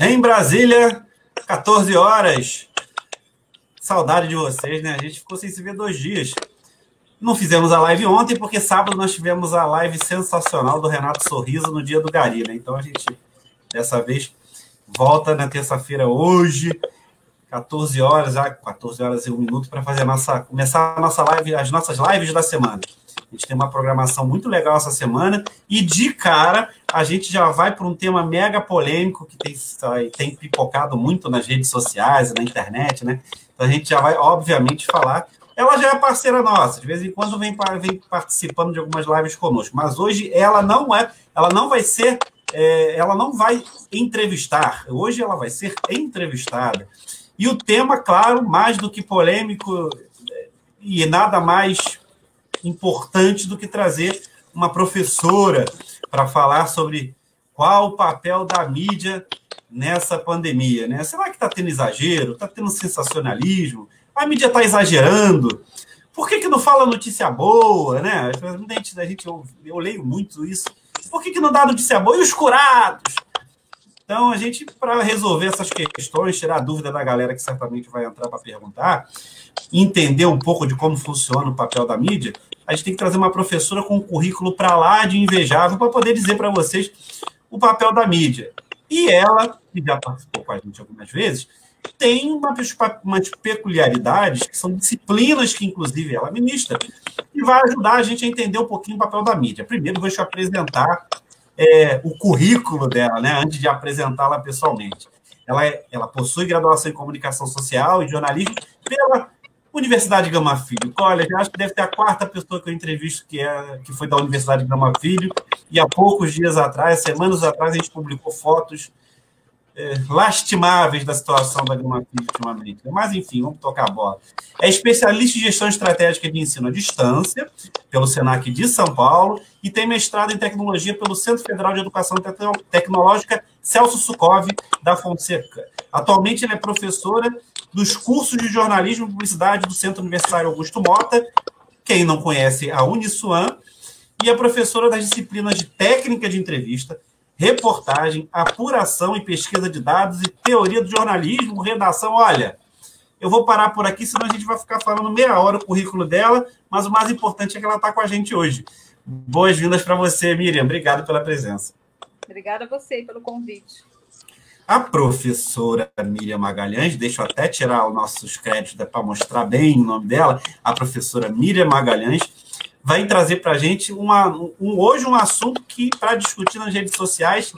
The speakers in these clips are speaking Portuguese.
Em Brasília, 14 horas. Saudade de vocês, né? A gente ficou sem se ver dois dias. Não fizemos a live ontem, porque sábado nós tivemos a live sensacional do Renato Sorriso no dia do Gari, né? Então a gente, dessa vez, volta na terça-feira hoje, 14 horas, ah, 14 horas e um minuto, para fazer nossa, começar a nossa live, as nossas lives da semana. A gente tem uma programação muito legal essa semana e de cara a gente já vai para um tema mega polêmico que tem, tem pipocado muito nas redes sociais, na internet, né? Então a gente já vai, obviamente, falar. Ela já é parceira nossa, de vez em quando vem, vem participando de algumas lives conosco, mas hoje ela não é, ela não vai ser, é, ela não vai entrevistar. Hoje ela vai ser entrevistada. E o tema, claro, mais do que polêmico e nada mais importante do que trazer uma professora para falar sobre qual o papel da mídia nessa pandemia. Né? Será que está tendo exagero? Está tendo sensacionalismo? A mídia está exagerando? Por que, que não fala notícia boa? Né? A gente, a gente, eu, eu leio muito isso. Por que, que não dá notícia boa? E os curados? Então, a gente, para resolver essas questões, tirar a dúvida da galera que certamente vai entrar para perguntar, entender um pouco de como funciona o papel da mídia, a gente tem que trazer uma professora com um currículo para lá de invejável para poder dizer para vocês o papel da mídia. E ela, que já participou com a gente algumas vezes, tem uma, umas peculiaridades, que são disciplinas que, inclusive, ela ministra, e vai ajudar a gente a entender um pouquinho o papel da mídia. Primeiro, vou te apresentar é, o currículo dela, né, antes de apresentá-la pessoalmente. Ela, é, ela possui graduação em comunicação social e jornalismo pela Universidade Gama Filho. Olha, acho que deve ter a quarta pessoa que eu entrevisto que, é, que foi da Universidade Gama Filho, e há poucos dias atrás, semanas atrás, a gente publicou fotos é, lastimáveis da situação da Gama Filho ultimamente. Mas, enfim, vamos tocar a bola. É especialista em gestão estratégica de ensino à distância, pelo SENAC de São Paulo, e tem mestrado em tecnologia pelo Centro Federal de Educação Tecnológica Celso Sukov, da Fonseca. Atualmente, ele é professora dos cursos de jornalismo e publicidade do Centro Universitário Augusto Mota, quem não conhece a Uniswan, e é professora das disciplinas de técnica de entrevista, reportagem, apuração e pesquisa de dados e teoria do jornalismo, redação. Olha, eu vou parar por aqui, senão a gente vai ficar falando meia hora o currículo dela, mas o mais importante é que ela está com a gente hoje. Boas-vindas para você, Miriam. Obrigado pela presença. Obrigada a você pelo convite. A professora Miriam Magalhães, deixa eu até tirar os nossos créditos para mostrar bem o nome dela, a professora Miriam Magalhães vai trazer para a gente uma, um, hoje um assunto que, para discutir nas redes sociais,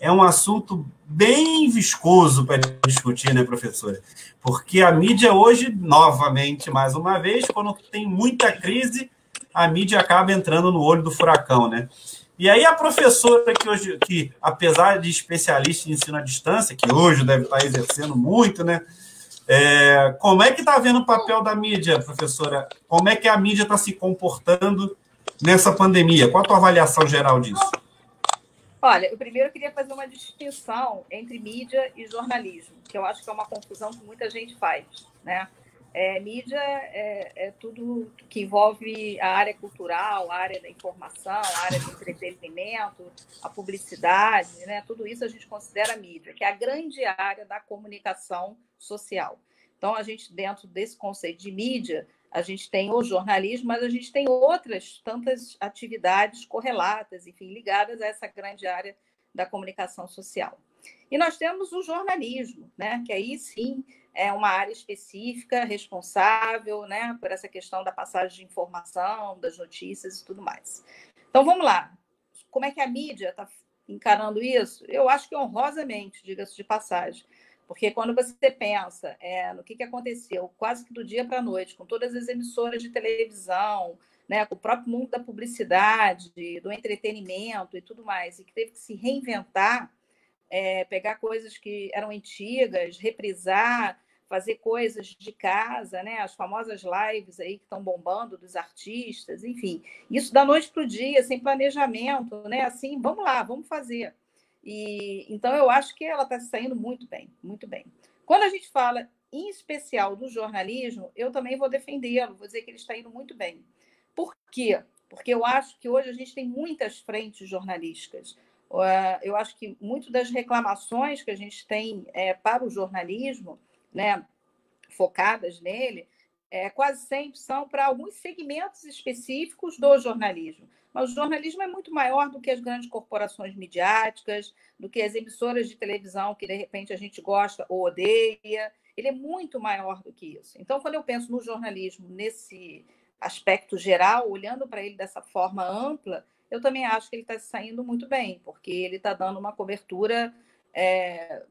é um assunto bem viscoso para discutir, né, professora? Porque a mídia hoje, novamente, mais uma vez, quando tem muita crise, a mídia acaba entrando no olho do furacão, né? E aí a professora que hoje, que apesar de especialista em ensino à distância, que hoje deve estar exercendo muito, né? É, como é que está vendo o papel da mídia, professora? Como é que a mídia está se comportando nessa pandemia? Qual a tua avaliação geral disso? Olha, eu primeiro queria fazer uma distinção entre mídia e jornalismo, que eu acho que é uma confusão que muita gente faz, né? É, mídia é, é, tudo que envolve a área cultural, a área da informação, a área do entretenimento, a publicidade, né? tudo isso a gente considera mídia, que é a grande área da comunicação social. Então, a gente, dentro desse conceito de mídia, a gente tem o jornalismo, mas a gente tem outras tantas atividades correlatas, enfim, ligadas a essa grande área da comunicação social. E nós temos o jornalismo, né? que aí sim é uma área específica, responsável né, por essa questão da passagem de informação, das notícias e tudo mais. Então, vamos lá. Como é que a mídia está encarando isso? Eu acho que honrosamente, diga-se de passagem. Porque quando você pensa é, no que, que aconteceu quase que do dia para a noite, com todas as emissoras de televisão, né, com o próprio mundo da publicidade, do entretenimento e tudo mais, e que teve que se reinventar, é, pegar coisas que eram antigas, reprisar, fazer coisas de casa, né? As famosas lives aí que estão bombando dos artistas, enfim, isso da noite para o dia, sem planejamento, né? Assim, vamos lá, vamos fazer. E então eu acho que ela está saindo muito bem, muito bem. Quando a gente fala em especial do jornalismo, eu também vou defendê-lo, vou dizer que ele está indo muito bem. Por quê? Porque eu acho que hoje a gente tem muitas frentes jornalísticas. eu acho que muito das reclamações que a gente tem é, para o jornalismo, né, focadas nele, é, quase sempre são para alguns segmentos específicos do jornalismo. Mas o jornalismo é muito maior do que as grandes corporações midiáticas, do que as emissoras de televisão que, de repente, a gente gosta ou odeia. Ele é muito maior do que isso. Então, quando eu penso no jornalismo nesse aspecto geral, olhando para ele dessa forma ampla, eu também acho que ele está saindo muito bem, porque ele está dando uma cobertura é,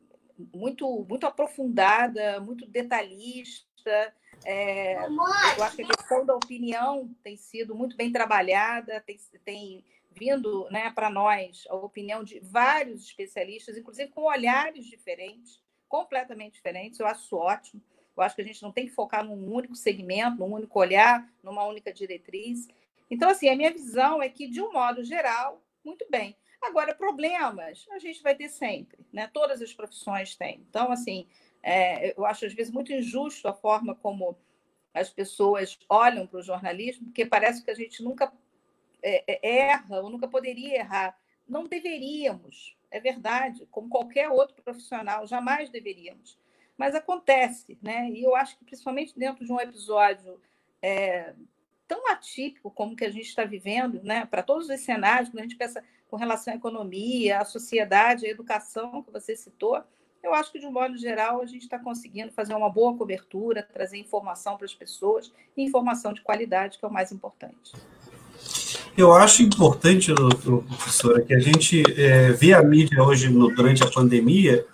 muito, muito aprofundada, muito detalhista. É, eu acho que a questão da opinião tem sido muito bem trabalhada, tem, tem vindo né, para nós a opinião de vários especialistas, inclusive com olhares diferentes, completamente diferentes. Eu acho ótimo. Eu acho que a gente não tem que focar num único segmento, num único olhar, numa única diretriz. Então, assim, a minha visão é que, de um modo geral, muito bem. Agora, problemas a gente vai ter sempre, né? Todas as profissões têm. Então, assim, é, eu acho às vezes muito injusto a forma como as pessoas olham para o jornalismo, porque parece que a gente nunca é, é, erra ou nunca poderia errar. Não deveríamos, é verdade, como qualquer outro profissional, jamais deveríamos. Mas acontece, né? E eu acho que principalmente dentro de um episódio é, tão atípico como que a gente está vivendo, né? Para todos os cenários, quando a gente pensa com relação à economia, à sociedade, à educação que você citou, eu acho que, de um modo geral, a gente está conseguindo fazer uma boa cobertura, trazer informação para as pessoas e informação de qualidade, que é o mais importante. Eu acho importante, professora, que a gente é, vê a mídia hoje no, durante a pandemia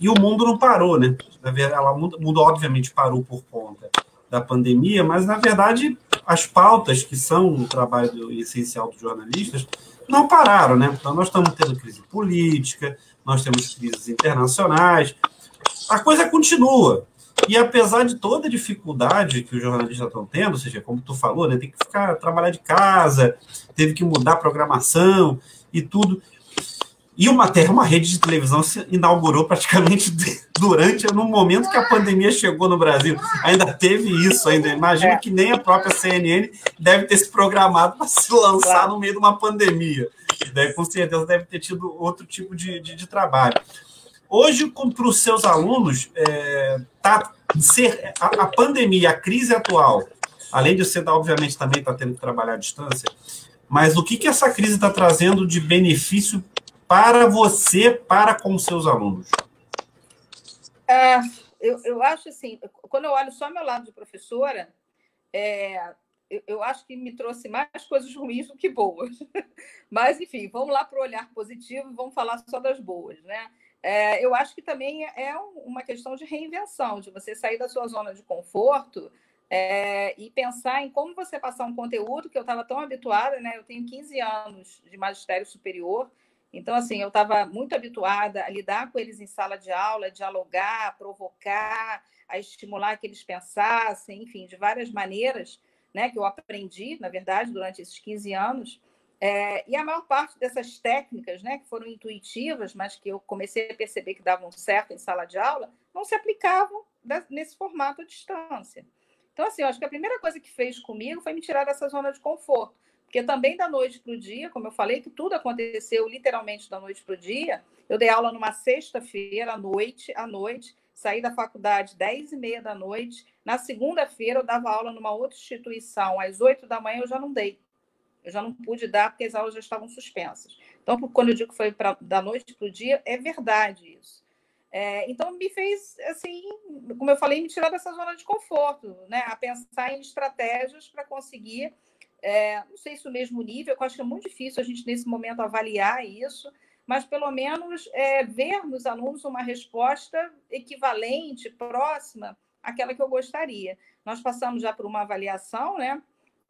e o mundo não parou, né? Ela, o mundo, obviamente, parou por conta da pandemia, mas, na verdade, as pautas que são o trabalho essencial dos jornalistas não pararam, né? Então, nós estamos tendo crise política, nós temos crises internacionais, a coisa continua. E apesar de toda a dificuldade que os jornalistas estão tendo, ou seja, como tu falou, né, tem que ficar trabalhar de casa, teve que mudar a programação e tudo. E uma, uma rede de televisão se inaugurou praticamente durante, no momento que a pandemia chegou no Brasil. Ainda teve isso, ainda. Imagina é. que nem a própria CNN deve ter se programado para se lançar claro. no meio de uma pandemia. E com certeza deve ter tido outro tipo de, de, de trabalho. Hoje, para os seus alunos, é, tá, ser, a, a, pandemia, a crise atual, além de você, obviamente, também está tendo que trabalhar à distância, mas o que, que essa crise está trazendo de benefício para você, para com seus alunos? É, eu, eu acho assim, quando eu olho só meu lado de professora, é, eu, eu, acho que me trouxe mais coisas ruins do que boas. Mas, enfim, vamos lá para o olhar positivo, vamos falar só das boas, né? É, eu acho que também é uma questão de reinvenção, de você sair da sua zona de conforto é, e pensar em como você passar um conteúdo que eu estava tão habituada, né? Eu tenho 15 anos de magistério superior, então, assim, eu estava muito habituada a lidar com eles em sala de aula, a dialogar, a provocar, a estimular que eles pensassem, enfim, de várias maneiras, né, que eu aprendi, na verdade, durante esses 15 anos. É, e a maior parte dessas técnicas, né, que foram intuitivas, mas que eu comecei a perceber que davam certo em sala de aula, não se aplicavam nesse formato à distância. Então, assim, eu acho que a primeira coisa que fez comigo foi me tirar dessa zona de conforto. Porque também da noite para o dia, como eu falei, que tudo aconteceu literalmente da noite para o dia. Eu dei aula numa sexta-feira, à noite, à noite, saí da faculdade 10 e meia da noite. Na segunda-feira, eu dava aula numa outra instituição, às 8 da manhã, eu já não dei. Eu já não pude dar porque as aulas já estavam suspensas. Então, quando eu digo que foi pra, da noite para o dia, é verdade isso. É, então, me fez, assim, como eu falei, me tirar dessa zona de conforto, né? a pensar em estratégias para conseguir é, não sei se o mesmo nível, eu acho que é muito difícil a gente, nesse momento, avaliar isso, mas pelo menos é, ver nos alunos uma resposta equivalente, próxima àquela que eu gostaria. Nós passamos já por uma avaliação, né?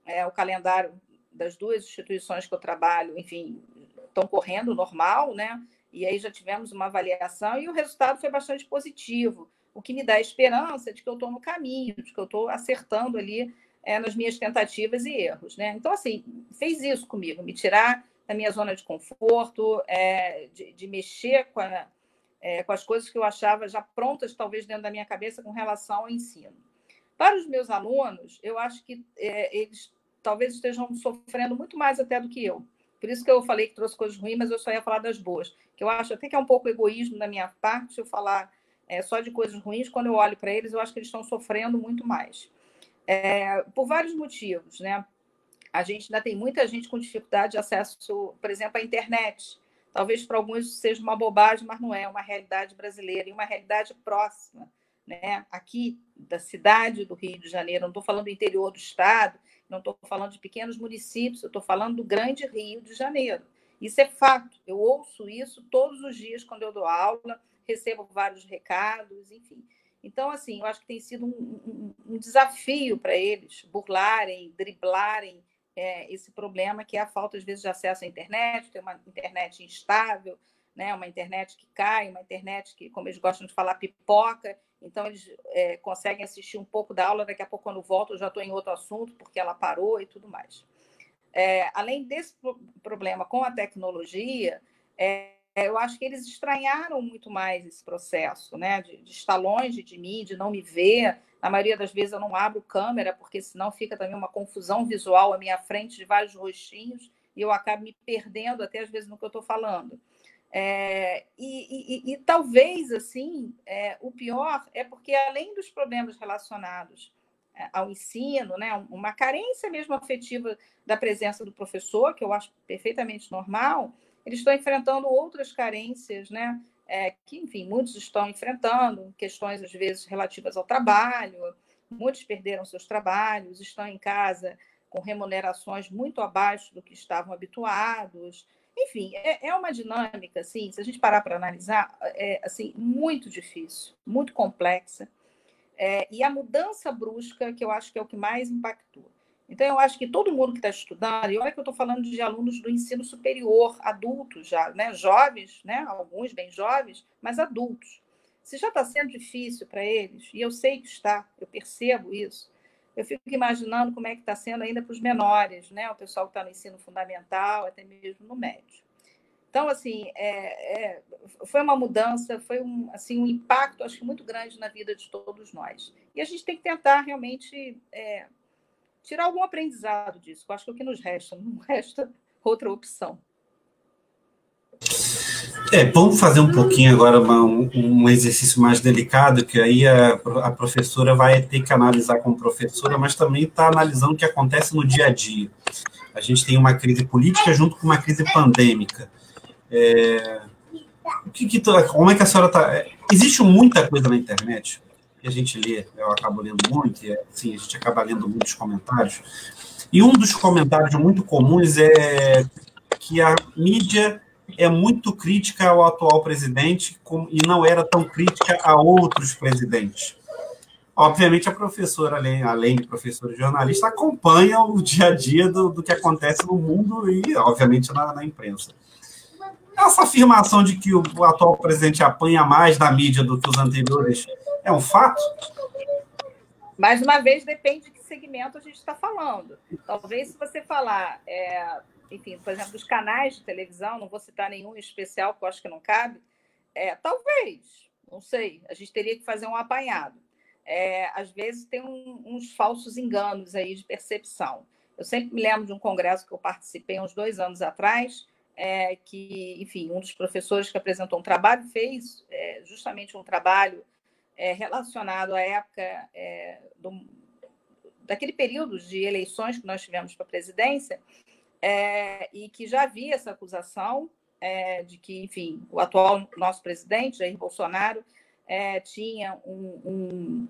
É, o calendário das duas instituições que eu trabalho, enfim, estão correndo normal, né? E aí já tivemos uma avaliação e o resultado foi bastante positivo, o que me dá esperança de que eu estou no caminho, de que eu estou acertando ali é, nas minhas tentativas e erros. Né? Então, assim, fez isso comigo, me tirar da minha zona de conforto, é, de, de, mexer com, a, é, com as coisas que eu achava já prontas, talvez, dentro da minha cabeça com relação ao ensino. Para os meus alunos, eu acho que é, eles talvez estejam sofrendo muito mais até do que eu, Por isso que eu falei que trouxe coisas ruins, mas eu só ia falar das boas. Que eu acho até que é um pouco egoísmo da minha parte eu falar é, só de coisas ruins. Quando eu olho para eles, eu acho que eles estão sofrendo muito mais. É, por vários motivos, né? A gente ainda tem muita gente com dificuldade de acesso, por exemplo, à internet. Talvez para alguns seja uma bobagem, mas não é, é uma realidade brasileira e uma realidade próxima, né? Aqui da cidade do Rio de Janeiro, não estou falando do interior do estado, não estou falando de pequenos municípios, eu estou falando do grande Rio de Janeiro. Isso é fato. Eu ouço isso todos os dias quando eu dou aula, recebo vários recados, enfim. Então, assim, eu acho que tem sido um, um, um desafio para eles burlarem, driblarem é, esse problema que é a falta, às vezes, de acesso à internet, ter uma internet instável, né? uma internet que cai, uma internet que, como eles gostam de falar, pipoca. Então, eles é, conseguem assistir um pouco da aula, daqui a pouco, quando volto, eu já estou em outro assunto, porque ela parou e tudo mais. É, além desse problema com a tecnologia, é, eu acho que eles estranharam muito mais esse processo, né? De, de, estar longe de mim, de não me ver. Na maioria das vezes eu não abro câmera, porque senão fica também uma confusão visual à minha frente de vários rostinhos e eu acabo me perdendo até às vezes no que eu estou falando. É, e, e, e, talvez, assim, é, o pior é porque, além dos problemas relacionados é, ao ensino, né, uma carência mesmo afetiva da presença do professor, que eu acho perfeitamente normal, eles estão enfrentando outras carências, né, é, que, enfim, muitos estão enfrentando, questões, às vezes, relativas ao trabalho, muitos perderam seus trabalhos, estão em casa com remunerações muito abaixo do que estavam habituados, enfim, é, é uma dinâmica, assim, se a gente parar para analisar, é assim, muito difícil, muito complexa. É, e a mudança brusca, que eu acho que é o que mais impactou. Então, eu acho que todo mundo que está estudando, e olha que eu estou falando de alunos do ensino superior, adultos já, né? jovens, né? alguns bem jovens, mas adultos. Se já está sendo difícil para eles, e eu sei que está, eu percebo isso, eu fico imaginando como é que está sendo ainda para os menores, né? O pessoal que está no ensino fundamental, até mesmo no médio. Então, assim, é, é, foi uma mudança, foi um, assim, um impacto, acho que muito grande na vida de todos nós. E a gente tem que tentar realmente é, tirar algum aprendizado disso. Eu acho que é o que nos resta, não resta outra opção. É, vamos fazer um pouquinho agora uma, um, exercício mais delicado, que aí a, a, professora vai ter que analisar como professora, mas também está analisando o que acontece no dia a dia. A gente tem uma crise política junto com uma crise pandêmica. É, que, que como é que a senhora está... É, existe muita coisa na internet que a gente lê, eu acabo lendo muito, e assim, a gente acaba lendo muitos comentários, e um dos comentários muito comuns é que a mídia é muito crítica ao atual presidente e não era tão crítica a outros presidentes. Obviamente, a professora, além, além de professora e jornalista, acompanha o dia a dia do, do que acontece no mundo e, obviamente, na, na imprensa. Essa afirmação de que o atual presidente apanha mais da mídia do que os anteriores é um fato? Mais uma vez, depende de que segmento a gente está falando. Talvez, se você falar é, enfim, por exemplo, dos canais de televisão, não vou citar nenhum especial, que eu acho que não cabe, é, talvez, não sei, a gente teria que fazer um apanhado. É, às vezes tem um, uns falsos enganos aí de percepção. Eu sempre me lembro de um congresso que eu participei uns dois anos atrás, é, que, enfim, um dos professores que apresentou um trabalho fez é, justamente um trabalho é, relacionado à época é, do, daquele período de eleições que nós tivemos para a presidência, é, e que já havia essa acusação é, de que, enfim, o atual nosso presidente, Jair Bolsonaro, é, tinha um, um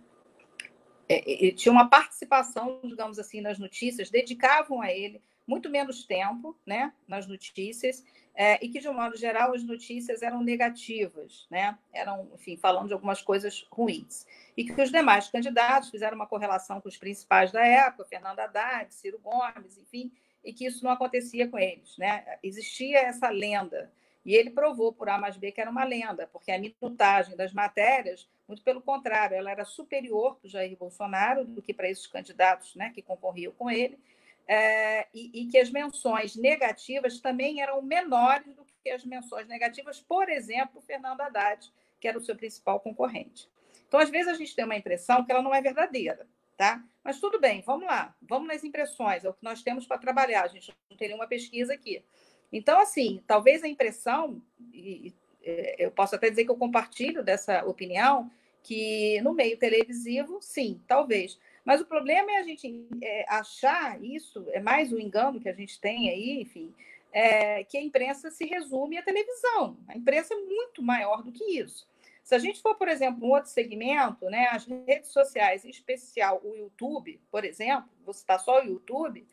é, tinha uma participação, digamos assim, nas notícias, dedicavam a ele muito menos tempo né, nas notícias, é, e que, de um modo geral, as notícias eram negativas, né? eram, enfim, falando de algumas coisas ruins. E que os demais candidatos fizeram uma correlação com os principais da época, Fernando Haddad, Ciro Gomes, enfim, e que isso não acontecia com eles. Né? Existia essa lenda. E ele provou por A mais B que era uma lenda, porque a minutagem das matérias, muito pelo contrário, ela era superior para o Jair Bolsonaro do que para esses candidatos né, que concorriam com ele, é, e, e, que as menções negativas também eram menores do que as menções negativas, por exemplo, Fernando Haddad, que era o seu principal concorrente. Então, às vezes, a gente tem uma impressão que ela não é verdadeira. Tá? Mas tudo bem, vamos lá, vamos nas impressões, é o que nós temos para trabalhar. A gente não tem nenhuma pesquisa aqui. Então, assim, talvez a impressão, e é, eu posso até dizer que eu compartilho dessa opinião, que no meio televisivo, sim, talvez. Mas o problema é a gente é, achar isso, é mais um engano que a gente tem aí, enfim, é, que a imprensa se resume à televisão. A imprensa é muito maior do que isso. Se a gente for, por exemplo, um outro segmento, né, as redes sociais, em especial o YouTube, por exemplo, vou citar só o YouTube,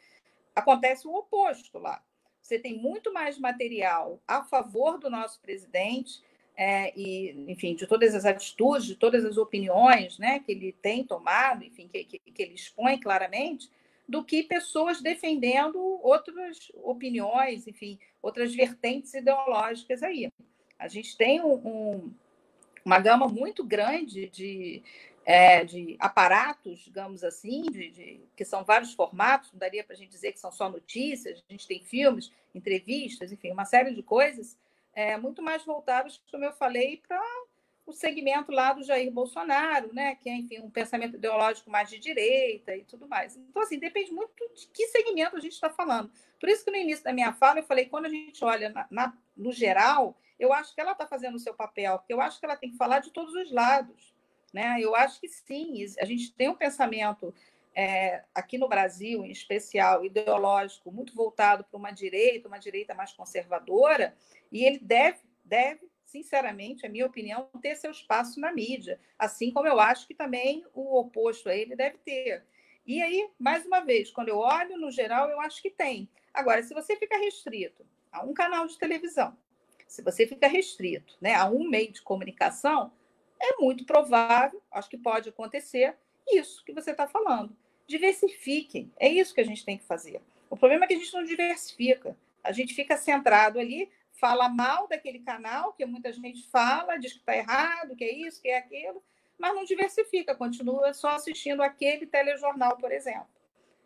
acontece o oposto lá. Você tem muito mais material a favor do nosso presidente, é, e, enfim, de todas as atitudes, de todas as opiniões né, que ele tem tomado, enfim, que, que, que ele expõe claramente, do que pessoas defendendo outras opiniões, enfim, outras vertentes ideológicas aí. A gente tem um, um, uma gama muito grande de, é, de aparatos, digamos assim, de, de, que são vários formatos, não daria para a gente dizer que são só notícias, a gente tem filmes, entrevistas, enfim, uma série de coisas é, muito mais voltados, como eu falei, para o segmento lá do Jair Bolsonaro, né? que é, enfim, um pensamento ideológico mais de direita e tudo mais. Então, assim, depende muito de que segmento a gente está falando. Por isso que no início da minha fala eu falei, quando a gente olha na, na, no geral, eu acho que ela está fazendo o seu papel, porque eu acho que ela tem que falar de todos os lados. Né? Eu acho que sim, a gente tem um pensamento é, aqui no Brasil, em especial, ideológico, muito voltado para uma direita, uma direita mais conservadora, e ele deve, deve, sinceramente, a minha opinião, ter seu espaço na mídia, assim como eu acho que também o oposto a ele deve ter. E aí, mais uma vez, quando eu olho no geral, eu acho que tem. Agora, se você fica restrito a um canal de televisão, se você fica restrito né, a um meio de comunicação, é muito provável, acho que pode acontecer, isso que você está falando diversifiquem. É isso que a gente tem que fazer. O problema é que a gente não diversifica. A gente fica centrado ali, fala mal daquele canal, que muita gente fala, diz que está errado, que é isso, que é aquilo, mas não diversifica, continua só assistindo aquele telejornal, por exemplo.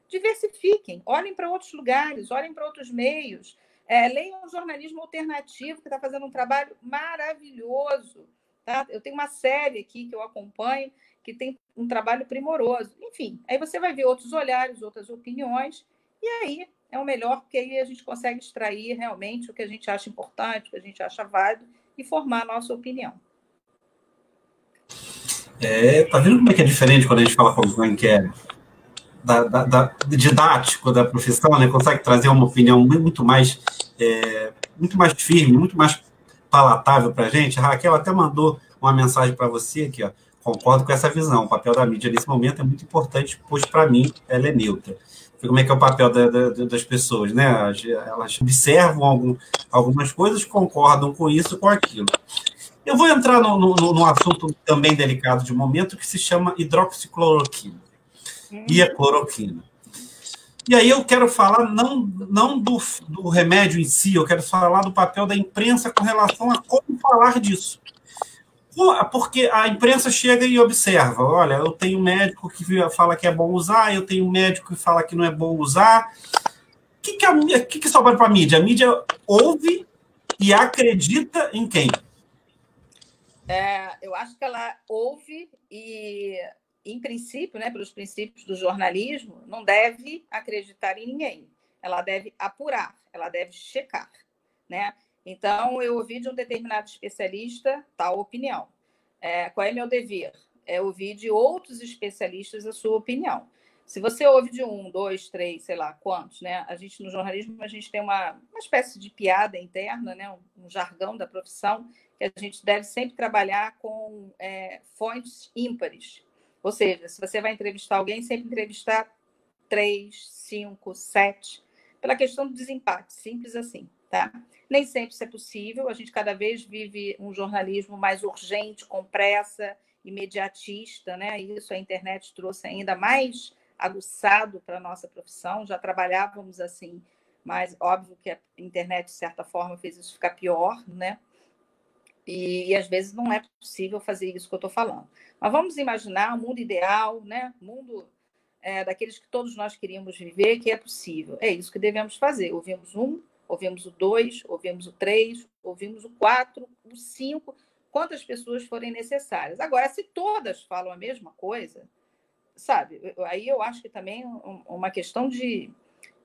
Diversifiquem, olhem para outros lugares, olhem para outros meios, é, leiam o jornalismo alternativo, que está fazendo um trabalho maravilhoso. Tá? Eu tenho uma série aqui que eu acompanho, que tem um trabalho primoroso. Enfim, aí você vai ver outros olhares, outras opiniões, e aí é o melhor, porque aí a gente consegue extrair realmente o que a gente acha importante, o que a gente acha válido e formar a nossa opinião. É, tá vendo como é que é diferente quando a gente fala com alguém que é da, da, da, didático da profissão, né? Consegue trazer uma opinião muito mais, é, muito mais firme, muito mais palatável para a gente. A Raquel até mandou uma mensagem para você aqui, ó concordo com essa visão. O papel da mídia nesse momento é muito importante, pois para mim ela é neutra. Como é que é o papel da, da, das pessoas, né? Elas observam algum, algumas coisas, concordam com isso, com aquilo. Eu vou entrar no, no, no assunto também delicado de momento que se chama hidroxicloroquina e a cloroquina. E aí eu quero falar não, não do, do remédio em si, eu quero falar do papel da imprensa com relação a como falar disso. Porque a imprensa chega e observa: olha, eu tenho um médico que fala que é bom usar, eu tenho um médico que fala que não é bom usar. O que, que, que, que sobra para a mídia? A mídia ouve e acredita em quem? É, eu acho que ela ouve e, em princípio, né, pelos princípios do jornalismo, não deve acreditar em ninguém. Ela deve apurar, ela deve checar, né? Então, eu ouvi de um determinado especialista tal opinião. É, qual é meu dever? É ouvir de outros especialistas a sua opinião. Se você ouve de um, dois, três, sei lá quantos, né? A gente no jornalismo a gente tem uma, uma espécie de piada interna, né? Um, um jargão da profissão que a gente deve sempre trabalhar com é, fontes ímpares. Ou seja, se você vai entrevistar alguém, sempre entrevistar três, cinco, sete, pela questão do desempate, simples assim, tá? Nem sempre isso é possível, a gente cada vez vive um jornalismo mais urgente, com pressa, imediatista, né? Isso a internet trouxe ainda mais aguçado para a nossa profissão, já trabalhávamos assim, mas óbvio que a internet, de certa forma, fez isso ficar pior, né? E, e às vezes não é possível fazer isso que eu estou falando. Mas vamos imaginar um mundo ideal, né? Mundo é, daqueles que todos nós queríamos viver, que é possível. É isso que devemos fazer. Ouvimos um, ouvimos o 2, ouvimos o 3, ouvimos o 4, o 5, quantas pessoas forem necessárias. Agora, se todas falam a mesma coisa, sabe, aí eu acho que também uma questão de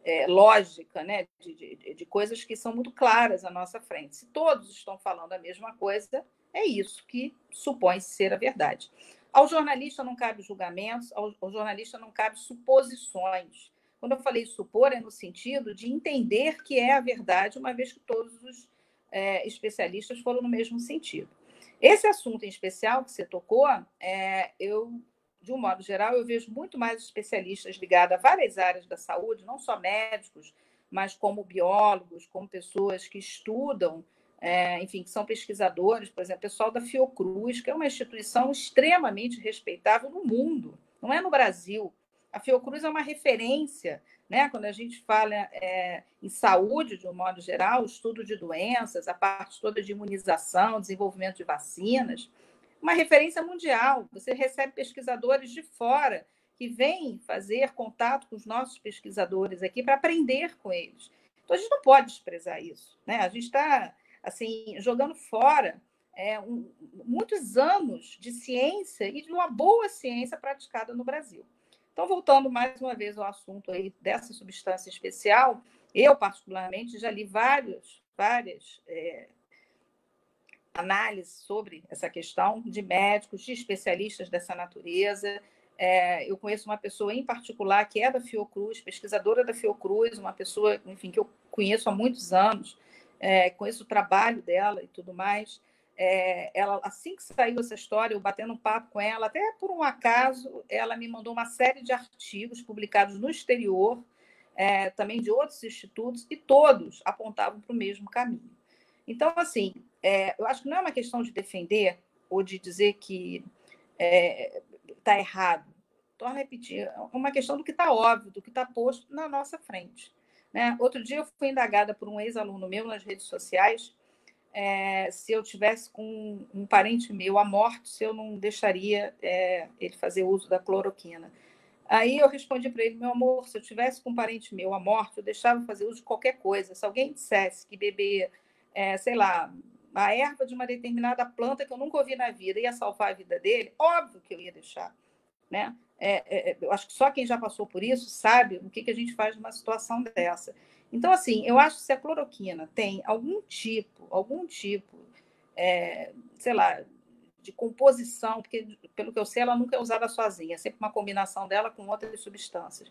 é, lógica, né? De, de, de, coisas que são muito claras à nossa frente. Se todos estão falando a mesma coisa, é isso que supõe ser a verdade. Ao jornalista não cabe julgamentos, ao, ao jornalista não cabe suposições. Quando eu falei supor, é no sentido de entender que é a verdade, uma vez que todos os é, especialistas foram no mesmo sentido. Esse assunto em especial que você tocou, é, eu, de um modo geral, eu vejo muito mais especialistas ligados a várias áreas da saúde, não só médicos, mas como biólogos, como pessoas que estudam, é, enfim, que são pesquisadores, por exemplo, pessoal da Fiocruz, que é uma instituição extremamente respeitável no mundo, não é no Brasil. A Fiocruz é uma referência né? Quando a gente fala é, em saúde, de um modo geral, estudo de doenças, a parte toda de imunização, desenvolvimento de vacinas, uma referência mundial. Você recebe pesquisadores de fora que vêm fazer contato com os nossos pesquisadores aqui para aprender com eles. Então, a gente não pode desprezar isso. Né? A gente está assim, jogando fora é, um, muitos anos de ciência e de uma boa ciência praticada no Brasil. Então, voltando mais uma vez ao assunto aí dessa substância especial, eu, particularmente, já li vários, várias é, análises sobre essa questão de médicos, de especialistas dessa natureza. É, eu conheço uma pessoa em particular que é da Fiocruz, pesquisadora da Fiocruz, uma pessoa, enfim, que eu conheço há muitos anos, é, conheço o trabalho dela e tudo mais. É, ela, assim que saiu essa história, eu batendo um papo com ela, até por um acaso, ela me mandou uma série de artigos publicados no exterior, é, também de outros institutos, e todos apontavam para o mesmo caminho. Então, assim, é, eu acho que não é uma questão de defender ou de dizer que está é, errado. Torno a repetir, é uma questão do que está óbvio, do que está posto na nossa frente. Né? Outro dia eu fui indagada por um ex-aluno meu nas redes sociais é, se eu tivesse com um parente meu a morto, se eu não deixaria é, ele fazer uso da cloroquina. Aí eu respondi para ele, meu amor, se eu tivesse com um parente meu a morto, eu deixava fazer uso de qualquer coisa. Se alguém dissesse que beber, é, sei lá, a erva de uma determinada planta que eu nunca ouvi na vida ia salvar a vida dele, óbvio que eu ia deixar. Né? É, é, é eu acho que só quem já passou por isso sabe o que, que a gente faz numa situação dessa. Então, assim, eu acho que se a cloroquina tem algum tipo, algum tipo, é, sei lá, de composição, porque, pelo que eu sei, ela nunca é usada sozinha, é sempre uma combinação dela com outras substâncias,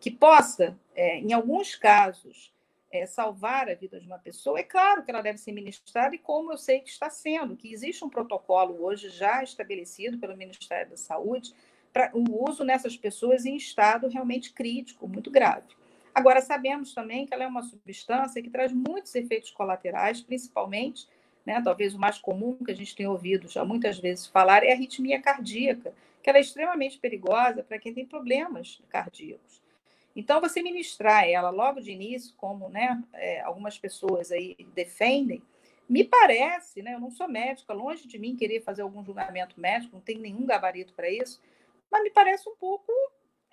que possa, é, em alguns casos, é, salvar a vida de uma pessoa, é claro que ela deve ser ministrada, e como eu sei que está sendo, que existe um protocolo hoje já estabelecido pelo Ministério da Saúde para o uso nessas pessoas em estado realmente crítico, muito grave. Agora, sabemos também que ela é uma substância que traz muitos efeitos colaterais, principalmente, né, talvez o mais comum que a gente tem ouvido já muitas vezes falar é a arritmia cardíaca, que ela é extremamente perigosa para quem tem problemas cardíacos. Então, você ministrar ela logo de início, como né, é, algumas pessoas aí defendem, me parece, né, eu não sou médica, longe de mim querer fazer algum julgamento médico, não tenho nenhum gabarito para isso, mas me parece um pouco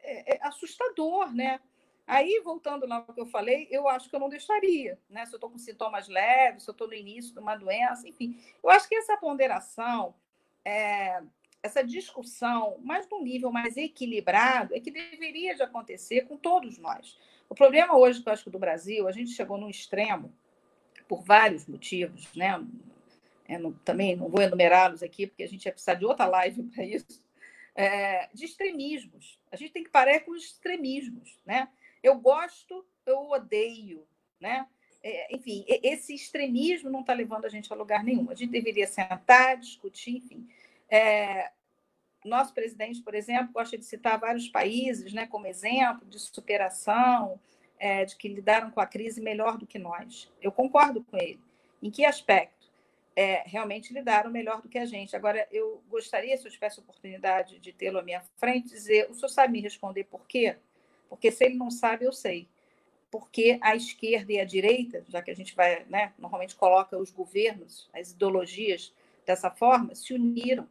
é, é, assustador, né? Aí, voltando lá ao que eu falei, eu acho que eu não deixaria, né? Se eu estou com sintomas leves, se eu estou no início de uma doença, enfim. Eu acho que essa ponderação, é, essa discussão, mais num nível mais equilibrado, é que deveria de acontecer com todos nós. O problema hoje, que eu acho que do Brasil, a gente chegou num extremo, por vários motivos, né? É, não, também não vou enumerá-los aqui, porque a gente ia precisar de outra live para isso, é, de extremismos. A gente tem que parar com os extremismos, né? Eu gosto, eu odeio, né? É, enfim, esse extremismo não está levando a gente a lugar nenhum. A gente deveria sentar, discutir, enfim. É, nosso presidente, por exemplo, gosta de citar vários países né, como exemplo de superação, é, de que lidaram com a crise melhor do que nós. Eu concordo com ele. Em que aspecto? É, realmente lidaram melhor do que a gente. Agora, eu gostaria, se eu tivesse oportunidade de tê-lo à minha frente, dizer: o senhor sabe me responder por quê? Porque se ele não sabe, eu sei. Porque a esquerda e a direita, já que a gente vai, né, normalmente coloca os governos, as ideologias dessa forma, se uniram,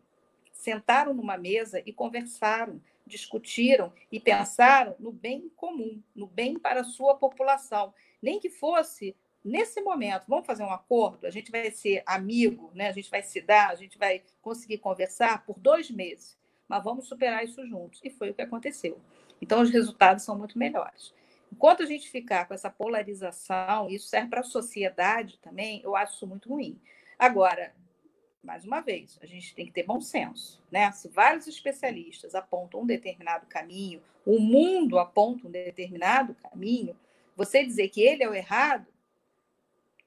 sentaram numa mesa e conversaram, discutiram e pensaram no bem comum, no bem para a sua população. Nem que fosse nesse momento, vamos fazer um acordo, a gente vai ser amigo, né? a gente vai se dar, a gente vai conseguir conversar por dois meses, mas vamos superar isso juntos. E foi o que aconteceu. Então, os resultados são muito melhores. Enquanto a gente ficar com essa polarização, isso serve para a sociedade também, eu acho isso muito ruim. Agora, mais uma vez, a gente tem que ter bom senso. Né? Se vários especialistas apontam um determinado caminho, o mundo aponta um determinado caminho, você dizer que ele é o errado,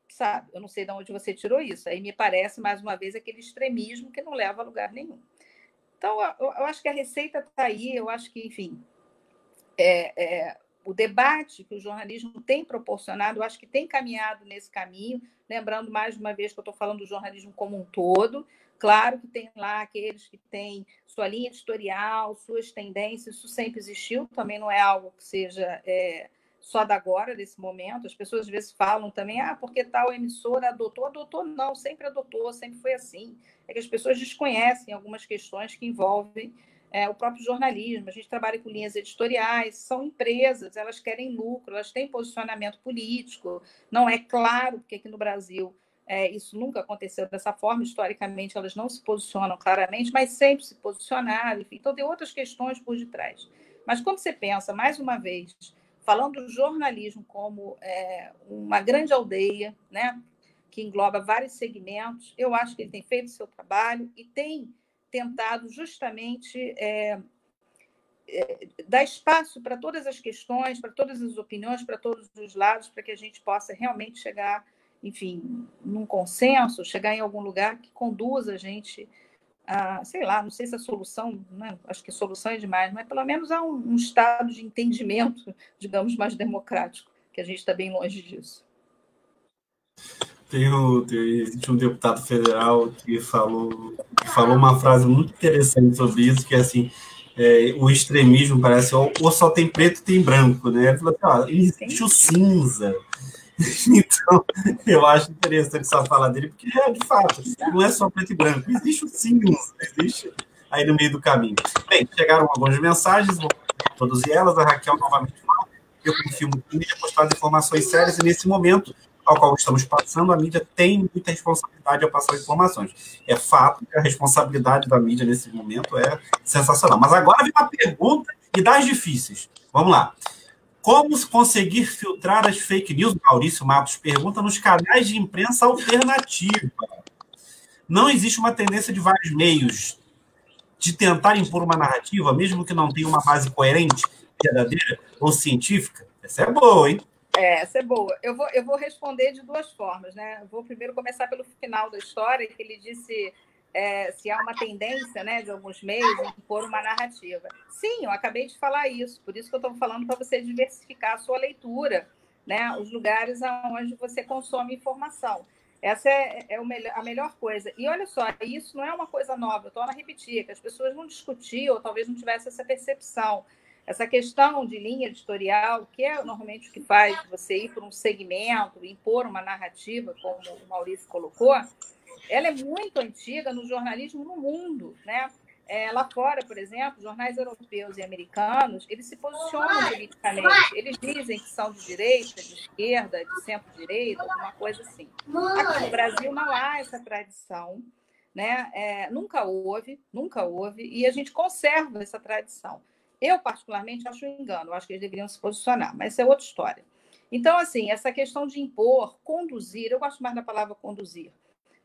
sabe? Eu não sei de onde você tirou isso. Aí me parece, mais uma vez, aquele extremismo que não leva a lugar nenhum. Então, eu, eu acho que a receita está aí, eu acho que, enfim, é, é, o debate que o jornalismo tem proporcionado, eu acho que tem caminhado nesse caminho, lembrando mais uma vez que eu estou falando do jornalismo como um todo. Claro que tem lá aqueles que têm sua linha editorial, suas tendências, isso sempre existiu, também não é algo que seja é, só da agora, desse momento. As pessoas às vezes falam também, ah, porque tal emissora adotou, adotou, não, sempre adotou, sempre foi assim. É que as pessoas desconhecem algumas questões que envolvem é, o próprio jornalismo. A gente trabalha com linhas editoriais, são empresas, elas querem lucro, elas têm posicionamento político. Não é claro, porque aqui no Brasil é, isso nunca aconteceu dessa forma, historicamente elas não se posicionam claramente, mas sempre se posicionaram, enfim. Então, tem outras questões por detrás. Mas quando você pensa, mais uma vez, falando do jornalismo como é, uma grande aldeia, né, que engloba vários segmentos, eu acho que ele tem feito o seu trabalho e tem tentado justamente é, é, dar espaço para todas as questões, para todas as opiniões, para todos os lados, para que a gente possa realmente chegar, enfim, num consenso, chegar em algum lugar que conduza a gente a, sei lá, não sei se a solução, né? acho que a solução é demais, mas pelo menos há um, um estado de entendimento, digamos, mais democrático, que a gente está bem longe disso. Tem, tem, um deputado federal que falou, que falou uma frase muito interessante sobre isso, que é assim, é, o extremismo parece ou, ou, só tem preto tem branco, né? Ele falou assim, ó, existe o cinza. Então, eu acho interessante essa fala dele, porque é de fato, não é só preto e branco, existe o cinza, existe aí no meio do caminho. Bem, chegaram algumas mensagens, vou produzir elas, a Raquel novamente eu confio muito em mídia, postar informações sérias, e nesse momento ao qual estamos passando, a mídia tem muita responsabilidade ao passar informações. É fato que a responsabilidade da mídia nesse momento é sensacional. Mas agora vem uma pergunta e das difíceis. Vamos lá. Como conseguir filtrar as fake news? Maurício Matos pergunta nos canais de imprensa alternativa. Não existe uma tendência de vários meios de tentar impor uma narrativa, mesmo que não tenha uma base coerente, verdadeira ou científica? Essa é boa, hein? É, essa é boa. Eu vou, eu vou responder de duas formas, né? Vou primeiro começar pelo final da história, que ele disse é, se há uma tendência né, de alguns meios em impor uma narrativa. Sim, eu acabei de falar isso, por isso que eu estou falando para você diversificar a sua leitura, né, os lugares onde você consome informação. Essa é, é melhor, a melhor coisa. E olha só, isso não é uma coisa nova, eu torno a repetir, que as pessoas não discutiam, ou talvez não tivessem essa percepção. Essa questão de linha editorial, que é normalmente o que faz você ir por um segmento, impor uma narrativa, como o Maurício colocou, ela é muito antiga no jornalismo no mundo, né? É, lá fora, por exemplo, jornais europeus e americanos, eles se posicionam politicamente. Eles dizem que são de direita, de esquerda, de centro-direita, alguma coisa assim. Aqui no Brasil não há essa tradição, né? É, nunca houve, nunca houve, e a gente conserva essa tradição. Eu, particularmente, acho um engano, acho que eles deveriam se posicionar, mas isso é outra história. Então, assim, essa questão de impor, conduzir, eu gosto mais da palavra conduzir,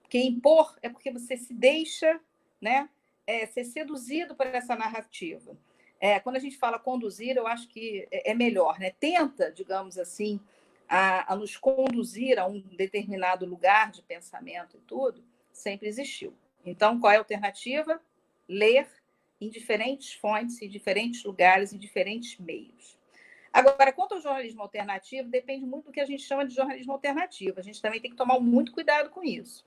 porque impor é porque você se deixa né, é, ser seduzido por essa narrativa. É, quando a gente fala conduzir, eu acho que é, é melhor, né? Tenta, digamos assim, a, a, nos conduzir a um determinado lugar de pensamento e tudo, sempre existiu. Então, qual é a alternativa? Ler em diferentes fontes, em diferentes lugares, em diferentes meios. Agora, quanto ao jornalismo alternativo, depende muito do que a gente chama de jornalismo alternativo. A gente também tem que tomar muito cuidado com isso.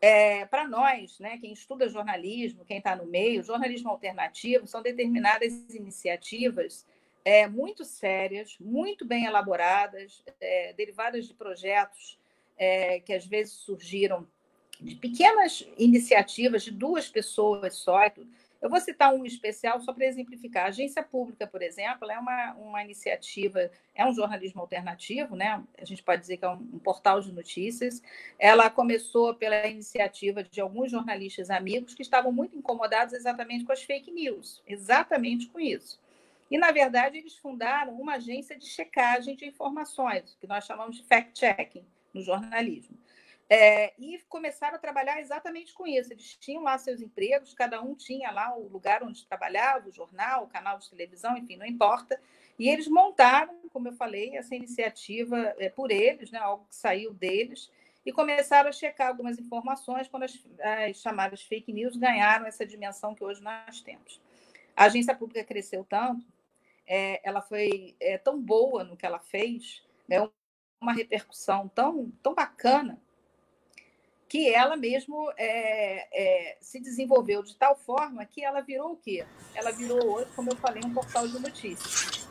É, Para nós, né, quem estuda jornalismo, quem está no meio, jornalismo alternativo são determinadas iniciativas é, muito sérias, muito bem elaboradas, é, derivadas de projetos é, que às vezes surgiram de pequenas iniciativas de duas pessoas só. Eu vou citar um especial só para exemplificar. A agência pública, por exemplo, é uma, uma iniciativa, é um jornalismo alternativo, né? A gente pode dizer que é um, um portal de notícias. Ela começou pela iniciativa de alguns jornalistas amigos que estavam muito incomodados exatamente com as fake news, exatamente com isso. E, na verdade, eles fundaram uma agência de checagem de informações, que nós chamamos de fact-checking no jornalismo. É, e começaram a trabalhar exatamente com isso. Eles tinham lá seus empregos, cada um tinha lá o lugar onde trabalhava, o jornal, o canal de televisão, enfim, não importa. E eles montaram, como eu falei, essa iniciativa é, por eles, né, algo que saiu deles, e começaram a checar algumas informações quando as, as chamadas fake news ganharam essa dimensão que hoje nós temos. A agência pública cresceu tanto é, ela foi é, tão boa no que ela fez, né, uma repercussão tão, tão bacana, que ela mesmo é, é, se desenvolveu de tal forma que ela virou o quê? Ela virou hoje, como eu falei, um portal de notícias.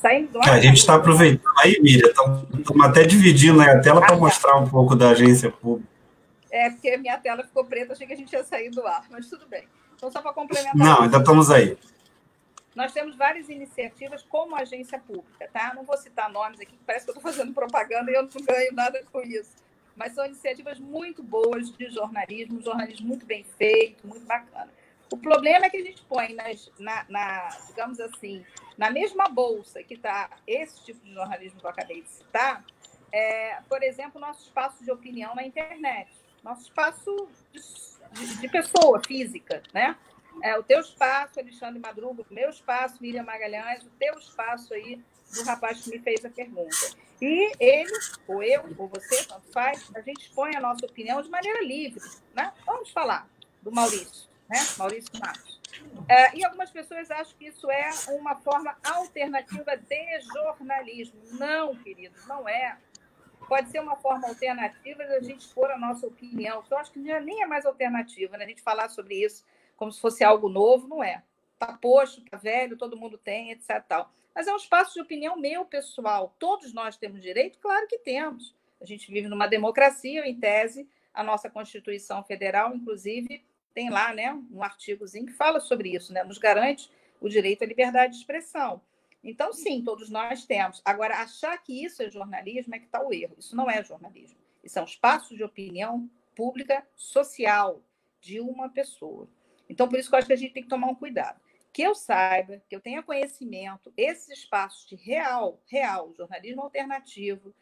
Saindo do ar, a gente está aproveitando aí, Miriam, estamos até dividindo a tela para ah, tá. mostrar um pouco da agência pública. É, porque a minha tela ficou preta, achei que a gente ia sair do ar, mas tudo bem. Então, só para complementar. Não, ainda estamos aí. Nós temos várias iniciativas como agência pública, tá? Não vou citar nomes aqui, parece que eu estou fazendo propaganda e eu não ganho nada com isso. Mas são iniciativas muito boas de jornalismo, jornalismo muito bem feito, muito bacana. O problema é que a gente põe nas, na, na digamos assim, na mesma bolsa que está esse tipo de jornalismo que eu acabei de citar, é, por exemplo, nosso espaço de opinião na internet, nosso espaço de, de, pessoa física, né? É, o teu espaço, Alexandre Madruga, o meu espaço, Miriam Magalhães, o teu espaço aí do rapaz que me fez a pergunta. E ele, ou eu, ou você, tanto faz, a gente expõe a nossa opinião de maneira livre. Né? Vamos falar do Maurício, né? Maurício Matos. É, e algumas pessoas acham que isso é uma forma alternativa de jornalismo. Não, queridos, não é. Pode ser uma forma alternativa de a gente expor a nossa opinião, eu acho que nem é mais alternativa, né? a gente falar sobre isso como se fosse algo novo, não é. Está posto, está velho, todo mundo tem, etc. Tal. Mas é um espaço de opinião meu, pessoal. Todos nós temos direito? Claro que temos. A gente vive numa democracia, em tese, a nossa Constituição Federal, inclusive, tem lá né, um artigozinho que fala sobre isso, né, nos garante o direito à liberdade de expressão. Então, sim, todos nós temos. Agora, achar que isso é jornalismo é que está o erro. Isso não é jornalismo. Isso é um espaço de opinião pública social de uma pessoa. Então, por isso que eu acho que a gente tem que tomar um cuidado. Que eu saiba, que eu tenha conhecimento, esses espaços de real, real, jornalismo alternativo,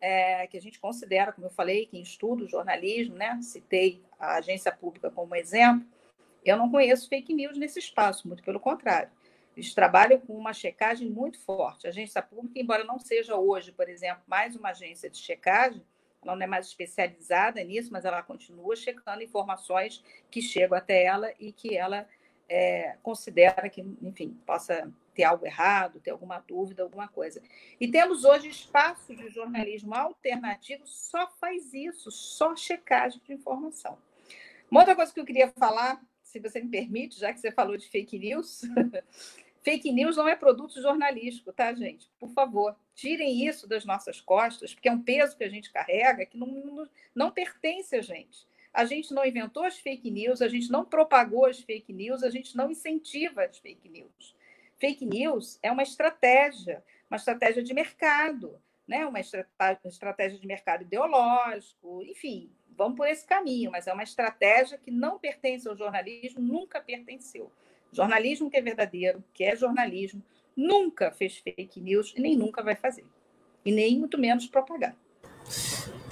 é, que a gente considera, como eu falei, quem estuda o jornalismo, né? citei a agência pública como exemplo, eu não conheço fake news nesse espaço, muito pelo contrário. Eles trabalham com uma checagem muito forte. A agência pública, embora não seja hoje, por exemplo, mais uma agência de checagem, ela não é mais especializada nisso, mas ela continua checando informações que chegam até ela e que ela é, considera que, enfim, possa ter algo errado, ter alguma dúvida, alguma coisa. E temos hoje espaços de jornalismo alternativo, só faz isso, só checagem de informação. Uma outra coisa que eu queria falar, se você me permite, já que você falou de fake news, Fake news não é produto jornalístico, tá, gente? Por favor, tirem isso das nossas costas, porque é um peso que a gente carrega que não, não, não pertence a gente. A gente não inventou as fake news, a gente não propagou as fake news, a gente não incentiva as fake news. Fake news é uma estratégia, uma estratégia de mercado, né? uma estratégia de mercado ideológico, enfim, vamos por esse caminho, mas é uma estratégia que não pertence ao jornalismo, nunca pertenceu. Jornalismo que é verdadeiro, que é jornalismo, nunca fez fake news e nem nunca vai fazer. E nem muito menos propagar.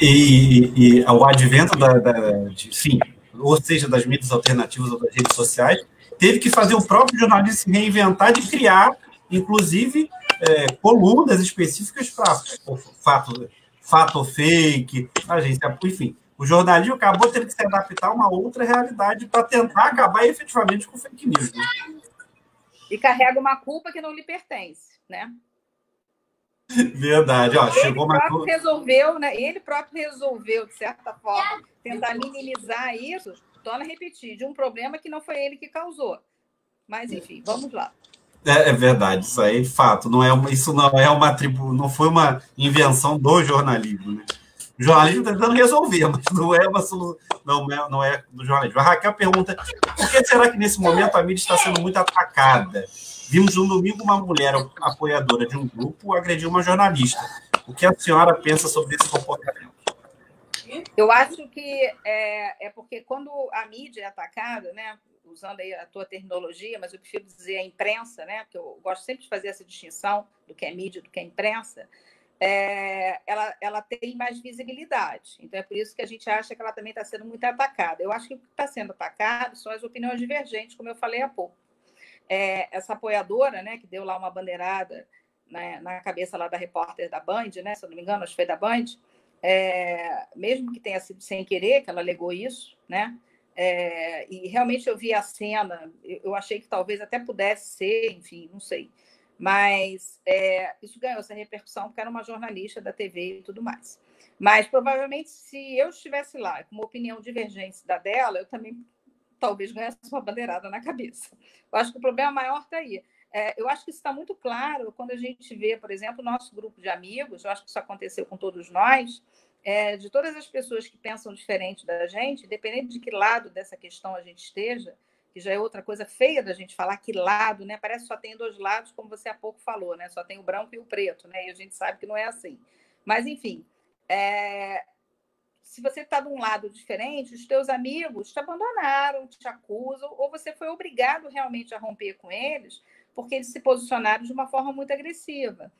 E, e o advento da, da de, sim, ou seja, das mídias alternativas ou das redes sociais, teve que fazer o próprio jornalismo se reinventar de criar, inclusive, é, colunas específicas para fato, fato fake, agência, enfim o jornalismo acabou tendo que se adaptar a uma outra realidade para tentar acabar efetivamente com fake news. Né? E carrega uma culpa que não lhe pertence, né? Verdade, ó, ele chegou uma próprio resolveu, né? Ele próprio resolveu, de certa forma, tentar minimizar isso, torna a repetir, de um problema que não foi ele que causou. Mas enfim, vamos lá. É, é, verdade, isso aí é fato. Não é uma, isso não é uma tribo, não foi uma invenção do jornalismo, né? O jornalismo está tentando resolver, mas não é uma solução, não é, não é do jornalismo. A Raquel pergunta: por que será que nesse momento a mídia está sendo muito atacada? Vimos no domingo uma mulher apoiadora de um grupo agredir uma jornalista. O que a senhora pensa sobre esse comportamento? Eu acho que é, é porque quando a mídia é atacada, né, usando aí a tua terminologia, mas eu prefiro dizer a imprensa, né? Porque eu gosto sempre de fazer essa distinção do que é mídia, do que é imprensa. É, ela, ela tem mais visibilidade. Então, é por isso que a gente acha que ela também está sendo muito atacada. Eu acho que o que está sendo atacado são as opiniões divergentes, como eu falei há pouco. É, essa apoiadora, né, que deu lá uma bandeirada né, na cabeça lá da repórter da Band, né, se eu não me engano, acho que foi da Band, é, mesmo que tenha sido sem querer, que ela alegou isso, né, é, e realmente eu vi a cena, eu, achei que talvez até pudesse ser, enfim, não sei, mas é, isso ganhou essa repercussão porque era uma jornalista da TV e tudo mais. Mas provavelmente, se eu estivesse lá com uma opinião divergente da dela, eu também talvez ganhasse uma bandeirada na cabeça. Eu acho que o problema maior está aí. É, eu acho que isso está muito claro quando a gente vê, por exemplo, o nosso grupo de amigos, eu acho que isso aconteceu com todos nós, é, de todas as pessoas que pensam diferente da gente, independente de que lado dessa questão a gente esteja, que já é outra coisa feia da gente falar que lado, né? Parece que só tem dois lados, como você há pouco falou, né? Só tem o branco e o preto, né? E a gente sabe que não é assim. Mas, enfim, é... se você está de um lado diferente, os teus amigos te abandonaram, te acusam, ou você foi obrigado realmente a romper com eles, porque eles se posicionaram de uma forma muito agressiva.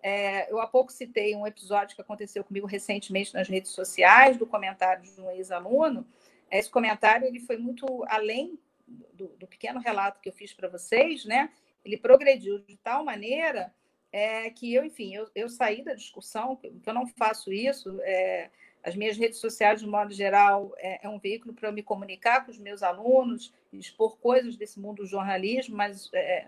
É, eu há pouco citei um episódio que aconteceu comigo recentemente nas redes sociais, do comentário de um ex-aluno. Esse comentário ele foi muito além do, do pequeno relato que eu fiz para vocês, né? Ele progrediu de tal maneira é, que eu, enfim, eu, eu saí da discussão, que eu não faço isso. É, as minhas redes sociais, de modo geral, é, é um veículo para eu me comunicar com os meus alunos, expor coisas desse mundo do jornalismo, mas é,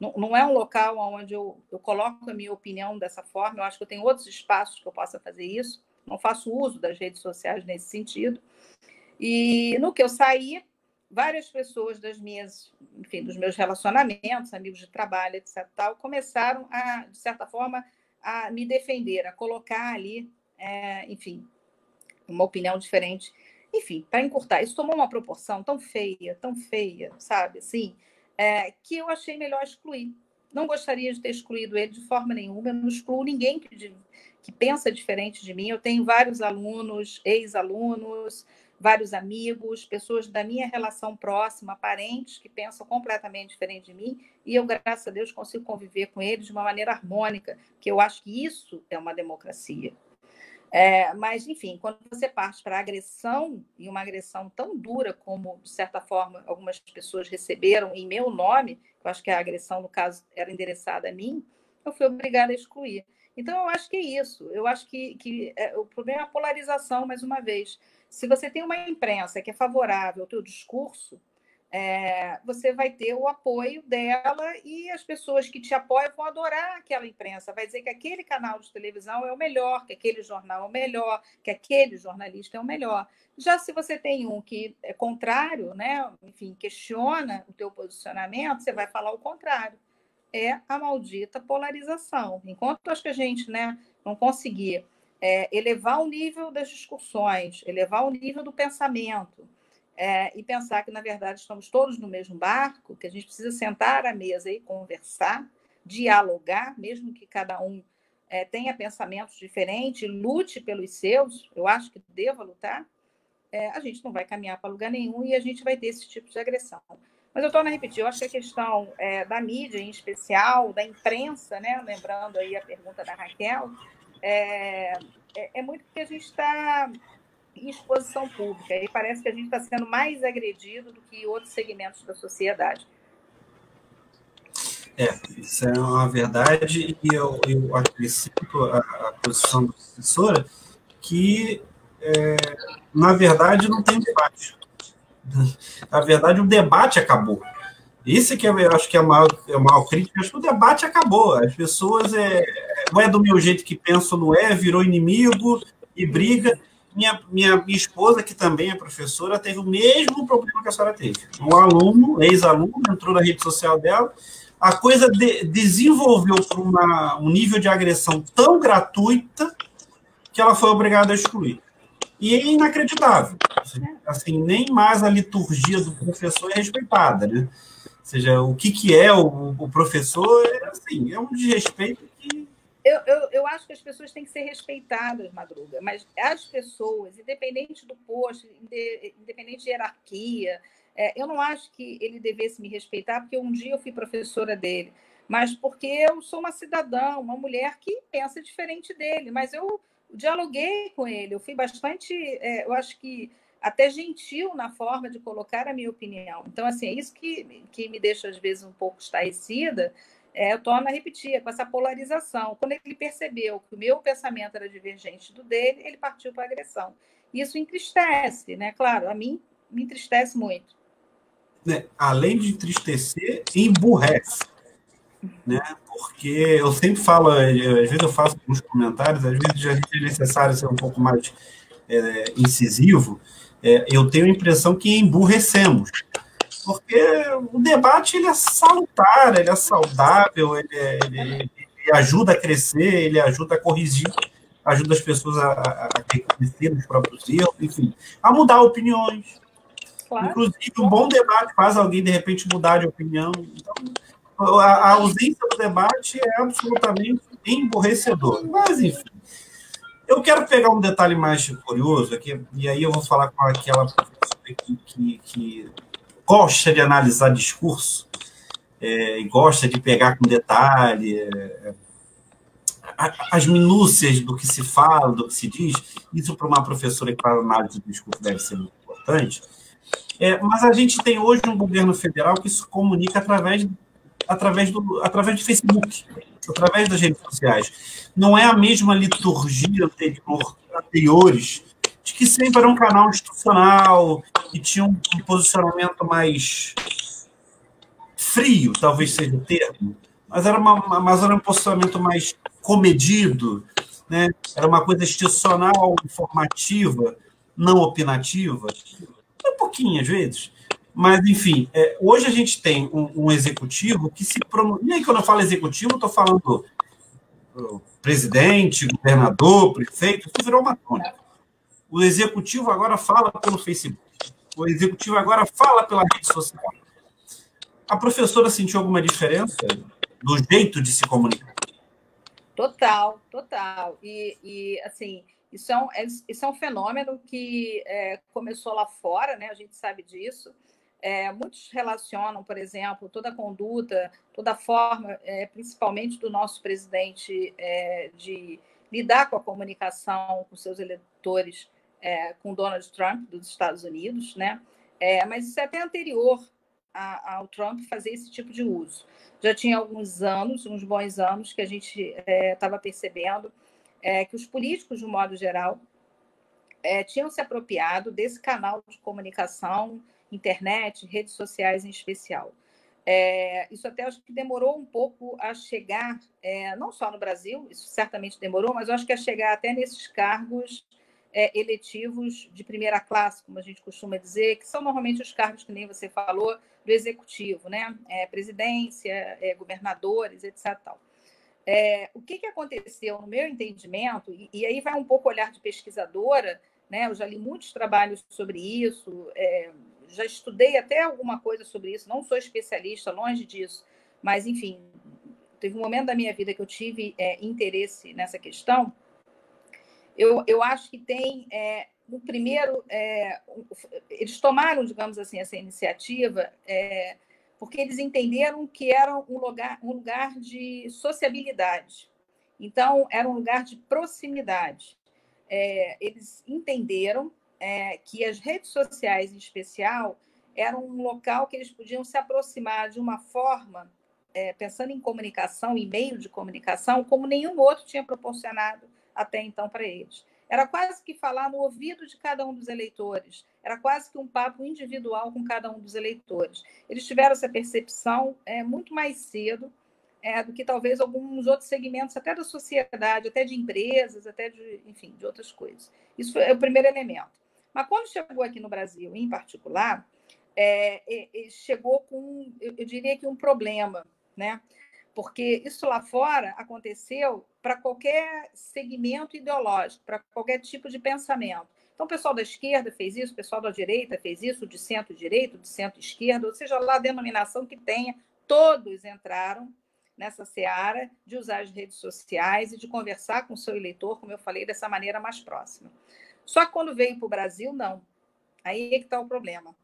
não, não é um local onde eu, eu coloco a minha opinião dessa forma. Eu acho que eu tenho outros espaços que eu possa fazer isso. Não faço uso das redes sociais nesse sentido. E no que eu saí, várias pessoas das minhas, enfim, dos meus relacionamentos, amigos de trabalho, etc., tal, começaram a, de certa forma, a me defender, a colocar ali, é, enfim, uma opinião diferente. Enfim, para encurtar, isso tomou uma proporção tão feia, tão feia, sabe, assim, é, que eu achei melhor excluir. Não gostaria de ter excluído ele de forma nenhuma, eu não excluo ninguém que, que pensa diferente de mim. Eu tenho vários alunos, ex-alunos, vários amigos, pessoas da minha relação próxima, parentes que pensam completamente diferente de mim, e eu, graças a Deus, consigo conviver com eles de uma maneira harmônica, que eu acho que isso é uma democracia. É, mas, enfim, quando você parte para agressão, e uma agressão tão dura como, de certa forma, algumas pessoas receberam em meu nome, eu acho que a agressão, no caso, era endereçada a mim, eu fui obrigada a excluir. Então, eu acho que é isso. Eu acho que, que é, o problema é a polarização, mais uma vez. Se você tem uma imprensa que é favorável ao teu discurso, é, você vai ter o apoio dela e as pessoas que te apoiam vão adorar aquela imprensa, vai dizer que aquele canal de televisão é o melhor, que aquele jornal é o melhor, que aquele jornalista é o melhor. Já se você tem um que é contrário, né, enfim, questiona o teu posicionamento, você vai falar o contrário. É a maldita polarização. Enquanto acho que a gente né, não conseguir é, elevar o nível das discussões, elevar o nível do pensamento é, e pensar que, na verdade, estamos todos no mesmo barco, que a gente precisa sentar à mesa e conversar, dialogar, mesmo que cada um é, tenha pensamentos diferentes, lute pelos seus, eu acho que deva lutar, é, a gente não vai caminhar para lugar nenhum e a gente vai ter esse tipo de agressão. Mas eu torno a repetir, eu acho que a questão é, da mídia em especial, da imprensa, né, lembrando aí a pergunta da Raquel, é, é, é muito porque a gente está em exposição pública e parece que a gente está sendo mais agredido do que outros segmentos da sociedade. É, isso é uma verdade e eu, eu acrescento a, a posição da professora que, é, na verdade, não tem debate. Na verdade, o debate acabou. Isso que eu acho que é a maior, é a maior crítica. Acho que o debate acabou. As pessoas é, não é do meu jeito que penso, não é, virou inimigo e briga. Minha, minha, minha esposa, que também é professora, teve o mesmo problema que a senhora teve. Um aluno, ex-aluno, entrou na rede social dela, a coisa de, desenvolveu para um nível de agressão tão gratuita que ela foi obrigada a excluir. E é inacreditável. Assim, nem mais a liturgia do professor é respeitada, né? Ou seja, o que, que é o, o professor é, assim, é um desrespeito. Eu, eu, eu acho que as pessoas têm que ser respeitadas, Madruga, mas as pessoas, independente do posto, independente de hierarquia, É, eu não acho que ele devesse me respeitar, porque um dia eu fui professora dele, mas porque eu sou uma cidadã, uma mulher que pensa diferente dele. Mas eu dialoguei com ele, eu fui bastante, é, eu acho que até gentil na forma de colocar a minha opinião. Então, assim, é isso que, que me deixa, às vezes, um pouco estarrecida, é, eu torno a repetir, com essa polarização. Quando ele percebeu que o meu pensamento era divergente do dele, ele partiu para a agressão. Isso entristece, né? Claro, a mim me entristece muito. Né? Além de entristecer, emburrece. Né? Porque eu sempre falo, às vezes eu faço alguns comentários, às vezes é necessário ser um pouco mais é, incisivo, é, eu tenho a impressão que emburrecemos. Porque o debate ele é salutar, ele é saudável, ele, é, ele, ele, ajuda a crescer, ele ajuda a corrigir, ajuda as pessoas a, a, a reconhecer os próprios erros, enfim, a mudar opiniões. Claro. Inclusive, um bom debate faz alguém, de repente, mudar de opinião. Então, a, a ausência do debate é absolutamente emborrecedor. Mas, enfim. Eu quero pegar um detalhe mais curioso aqui, e aí eu vou falar com aquela professora que, que, que gosta de analisar discurso é, e gosta de pegar com detalhe é, as minúcias do que se fala, do que se diz. Isso para uma professora que para análise do discurso deve ser muito importante. É, mas a gente tem hoje um governo federal que se comunica através, através, do, através de Facebook, através das redes sociais. Não é a mesma liturgia anterior, anteriores de que sempre era um canal institucional e tinha um, posicionamento mais frio, talvez seja o termo, mas era, uma, mas era um posicionamento mais comedido, né? era uma coisa institucional, informativa, não opinativa, um pouquinho às vezes. Mas, enfim, é, hoje a gente tem um, um executivo que se pronuncia. E aí, quando eu falo executivo, estou falando presidente, governador, prefeito, isso virou uma tônica. O executivo agora fala pelo Facebook. O executivo agora fala pela rede social. A professora sentiu alguma diferença no jeito de se comunicar? Total, total. E, e assim, isso é, um, é, isso é um fenômeno que é, começou lá fora, né? A gente sabe disso. É, muitos relacionam, por exemplo, toda a conduta, toda a forma, é, principalmente do nosso presidente, é, de lidar com a comunicação com seus eleitores é, com Donald Trump dos Estados Unidos, né? É, mas isso é até anterior a, ao Trump fazer esse tipo de uso. Já tinha alguns anos, uns bons anos, que a gente estava é, percebendo é, que os políticos, de um modo geral, é, tinham se apropriado desse canal de comunicação, internet, redes sociais em especial. É, isso até acho que demorou um pouco a chegar, é, não só no Brasil, isso certamente demorou, mas acho que a chegar até nesses cargos é, eletivos de primeira classe, como a gente costuma dizer, que são normalmente os cargos que nem você falou do executivo, né? É, presidência, é, governadores, etc. Tal. É, o que, que aconteceu, no meu entendimento, e, e, aí vai um pouco olhar de pesquisadora, né? Eu já li muitos trabalhos sobre isso, é, já estudei até alguma coisa sobre isso, não sou especialista, longe disso, mas enfim, teve um momento da minha vida que eu tive é, interesse nessa questão eu, eu acho que tem é, no primeiro é, eles tomaram digamos assim essa iniciativa é, porque eles entenderam que era um lugar um lugar de sociabilidade. Então era um lugar de proximidade. É, eles entenderam é, que as redes sociais em especial eram um local que eles podiam se aproximar de uma forma é, pensando em comunicação e meio de comunicação como nenhum outro tinha proporcionado até então para eles. Era quase que falar no ouvido de cada um dos eleitores, era quase que um papo individual com cada um dos eleitores. Eles tiveram essa percepção é, muito mais cedo é, do que talvez alguns outros segmentos, até da sociedade, até de empresas, até de, enfim, de outras coisas. Isso é o primeiro elemento. Mas quando chegou aqui no Brasil, em particular, é, chegou com, eu diria que um problema, né? Porque isso lá fora aconteceu para qualquer segmento ideológico, para qualquer tipo de pensamento. Então, o pessoal da esquerda fez isso, o pessoal da direita fez isso, de centro-direita, de centro-esquerda, ou seja, lá a denominação que tenha, todos entraram nessa seara de usar as redes sociais e de conversar com o seu eleitor, como eu falei, dessa maneira mais próxima. Só que quando veio para o Brasil, não. Aí é que está o problema.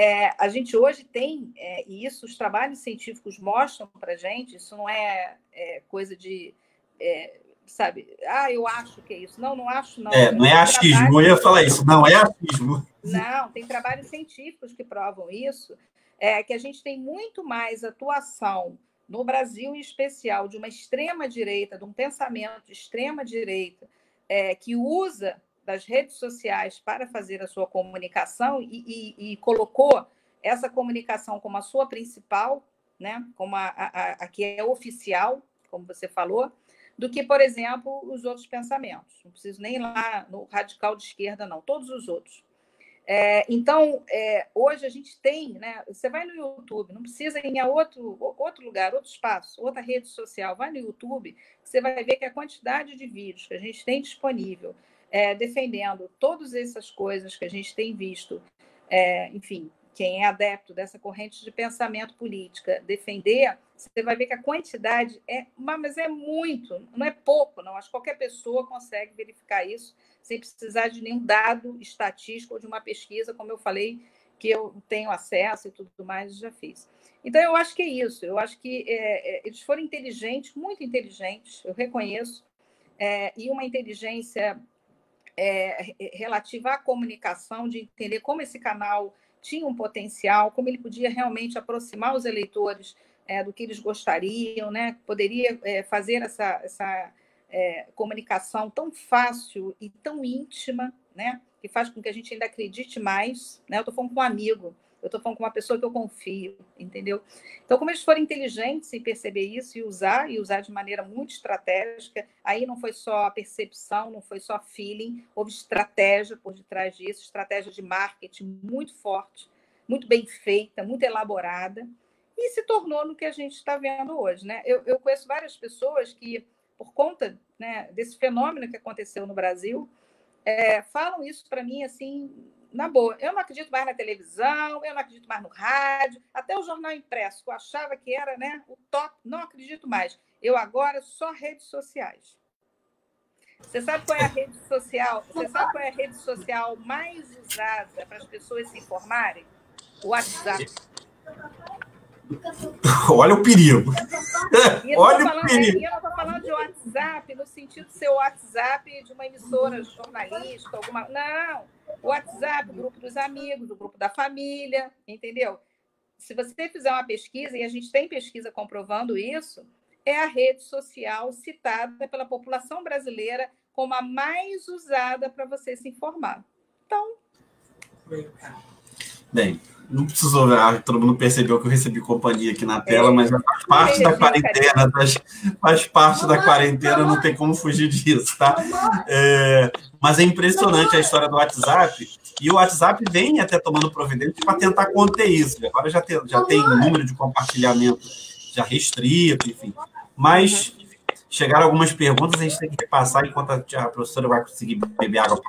É, a gente hoje tem, é, e isso os trabalhos científicos mostram para a gente, isso não é, é coisa de, é, sabe, ah, eu acho que é isso. Não, não acho, não. É, não é achismo, eu ia falar isso, não é achismo. Não, tem trabalhos científicos que provam isso, é que a gente tem muito mais atuação no Brasil, em especial, de uma extrema-direita, de um pensamento de extrema-direita, é, que usa das redes sociais para fazer a sua comunicação e, e, e colocou essa comunicação como a sua principal, né, como a, a, a, que é oficial, como você falou, do que, por exemplo, os outros pensamentos. Não preciso nem lá no radical de esquerda, não, todos os outros. É, então, é, hoje a gente tem, né? Você vai no YouTube, não precisa ir em outro, outro lugar, outro espaço, outra rede social, vai no YouTube, você vai ver que a quantidade de vídeos que a gente tem disponível é, defendendo todas essas coisas que a gente tem visto, é, enfim, quem é adepto dessa corrente de pensamento política defender, você vai ver que a quantidade é, mas é muito, não é pouco, não. Acho que qualquer pessoa consegue verificar isso sem precisar de nenhum dado estatístico ou de uma pesquisa, como eu falei, que eu tenho acesso e tudo mais, já fiz. Então, eu acho que é isso. Eu acho que é, é, eles foram inteligentes, muito inteligentes, eu reconheço, é, e uma inteligência é, relativa à comunicação, de entender como esse canal tinha um potencial, como ele podia realmente aproximar os eleitores é, do que eles gostariam, né? poderia é, fazer essa, essa é, comunicação tão fácil e tão íntima, né? que faz com que a gente ainda acredite mais. Né? Eu estou falando com um amigo, eu estou falando com uma pessoa que eu confio, entendeu? Então, como eles foram inteligentes em perceber isso e usar, e usar de maneira muito estratégica, aí não foi só percepção, não foi só feeling, houve estratégia por detrás disso, estratégia de marketing muito forte, muito bem feita, muito elaborada, e se tornou no que a gente está vendo hoje, né? Eu, eu conheço várias pessoas que, por conta né, desse fenômeno que aconteceu no Brasil, é, falam isso para mim assim na boa, eu não acredito mais na televisão, eu não acredito mais no rádio, até o jornal impresso, que eu achava que era né, o top, não acredito mais. Eu agora só redes sociais. Você sabe qual é a rede social? Você sabe qual é a rede social mais usada para as pessoas se informarem? O WhatsApp. Olha o perigo. Olha o perigo. eu não estou falando de WhatsApp no sentido de ser o WhatsApp de uma emissora jornalística, alguma. Não. O WhatsApp, o grupo dos amigos, o grupo da família, entendeu? Se você fizer uma pesquisa, e a gente tem pesquisa comprovando isso, é a rede social citada pela população brasileira como a mais usada para você se informar. Então. Bem, não precisou, ah, todo mundo percebeu que eu recebi companhia aqui na tela, mas faz parte da quarentena, faz parte da quarentena, não tem como fugir disso, tá? É, mas é impressionante a história do WhatsApp, e o WhatsApp vem até tomando providência para tentar conter isso. Agora já tem, já tem número de compartilhamento já restrito, enfim. Mas chegaram algumas perguntas, a gente tem que repassar enquanto a professora vai conseguir beber água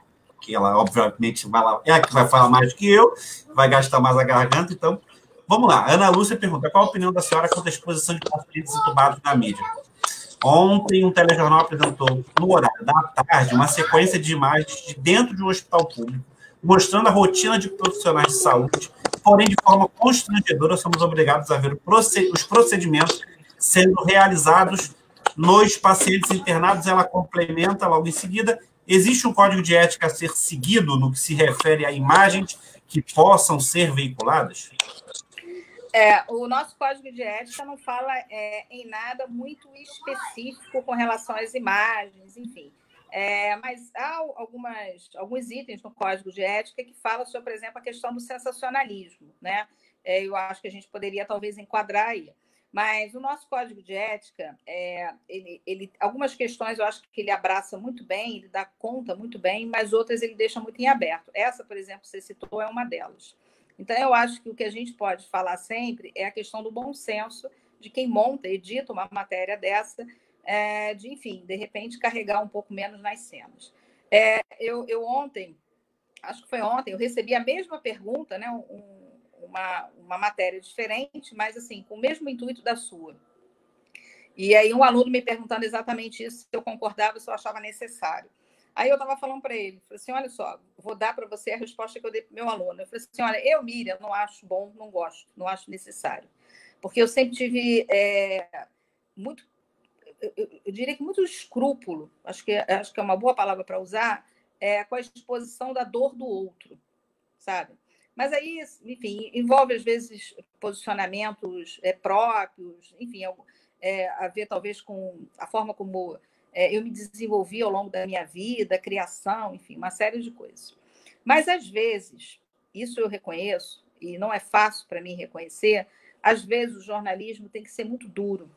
que ela obviamente vai lá, é a que vai falar mais do que eu, vai gastar mais a garganta, então vamos lá. Ana Lúcia pergunta: qual a opinião da senhora quanto à exposição de pacientes entubados na mídia? Ontem, um telejornal apresentou, no horário da tarde, uma sequência de imagens de dentro de um hospital público, mostrando a rotina de profissionais de saúde, porém, de forma constrangedora, somos obrigados a ver os procedimentos sendo realizados nos pacientes internados. Ela complementa logo em seguida Existe um código de ética a ser seguido no que se refere a imagens que possam ser veiculadas? É, o nosso código de ética não fala é, em nada muito específico com relação às imagens, enfim. É, mas há algumas, alguns itens no código de ética que falam sobre, por exemplo, a questão do sensacionalismo. Né? É, eu acho que a gente poderia talvez enquadrar aí. Mas o nosso código de ética, é, ele, ele, algumas questões eu acho que ele abraça muito bem, ele dá conta muito bem, mas outras ele deixa muito em aberto. Essa, por exemplo, você citou, é uma delas. Então, eu acho que o que a gente pode falar sempre é a questão do bom senso de quem monta, edita uma matéria dessa, é, de, enfim, de repente carregar um pouco menos nas cenas. É, eu, eu ontem, acho que foi ontem, eu recebi a mesma pergunta, né? Um, uma, uma matéria diferente, mas assim, com o mesmo intuito da sua. E aí um aluno me perguntando exatamente isso, se eu concordava, se eu achava necessário. Aí eu estava falando para ele, falei assim, olha só, vou dar para você a resposta que eu dei para meu aluno. Eu falei assim, olha, eu, Miriam, não acho bom, não gosto, não acho necessário. Porque eu sempre tive é, muito, eu, eu, diria que muito escrúpulo, acho que, acho que é uma boa palavra para usar, é, com a exposição da dor do outro, sabe? Mas aí, enfim, envolve às vezes posicionamentos é, próprios, enfim, é, a ver talvez com a forma como é, eu me desenvolvi ao longo da minha vida, criação, enfim, uma série de coisas. Mas às vezes, isso eu reconheço, e não é fácil para mim reconhecer, às vezes o jornalismo tem que ser muito duro.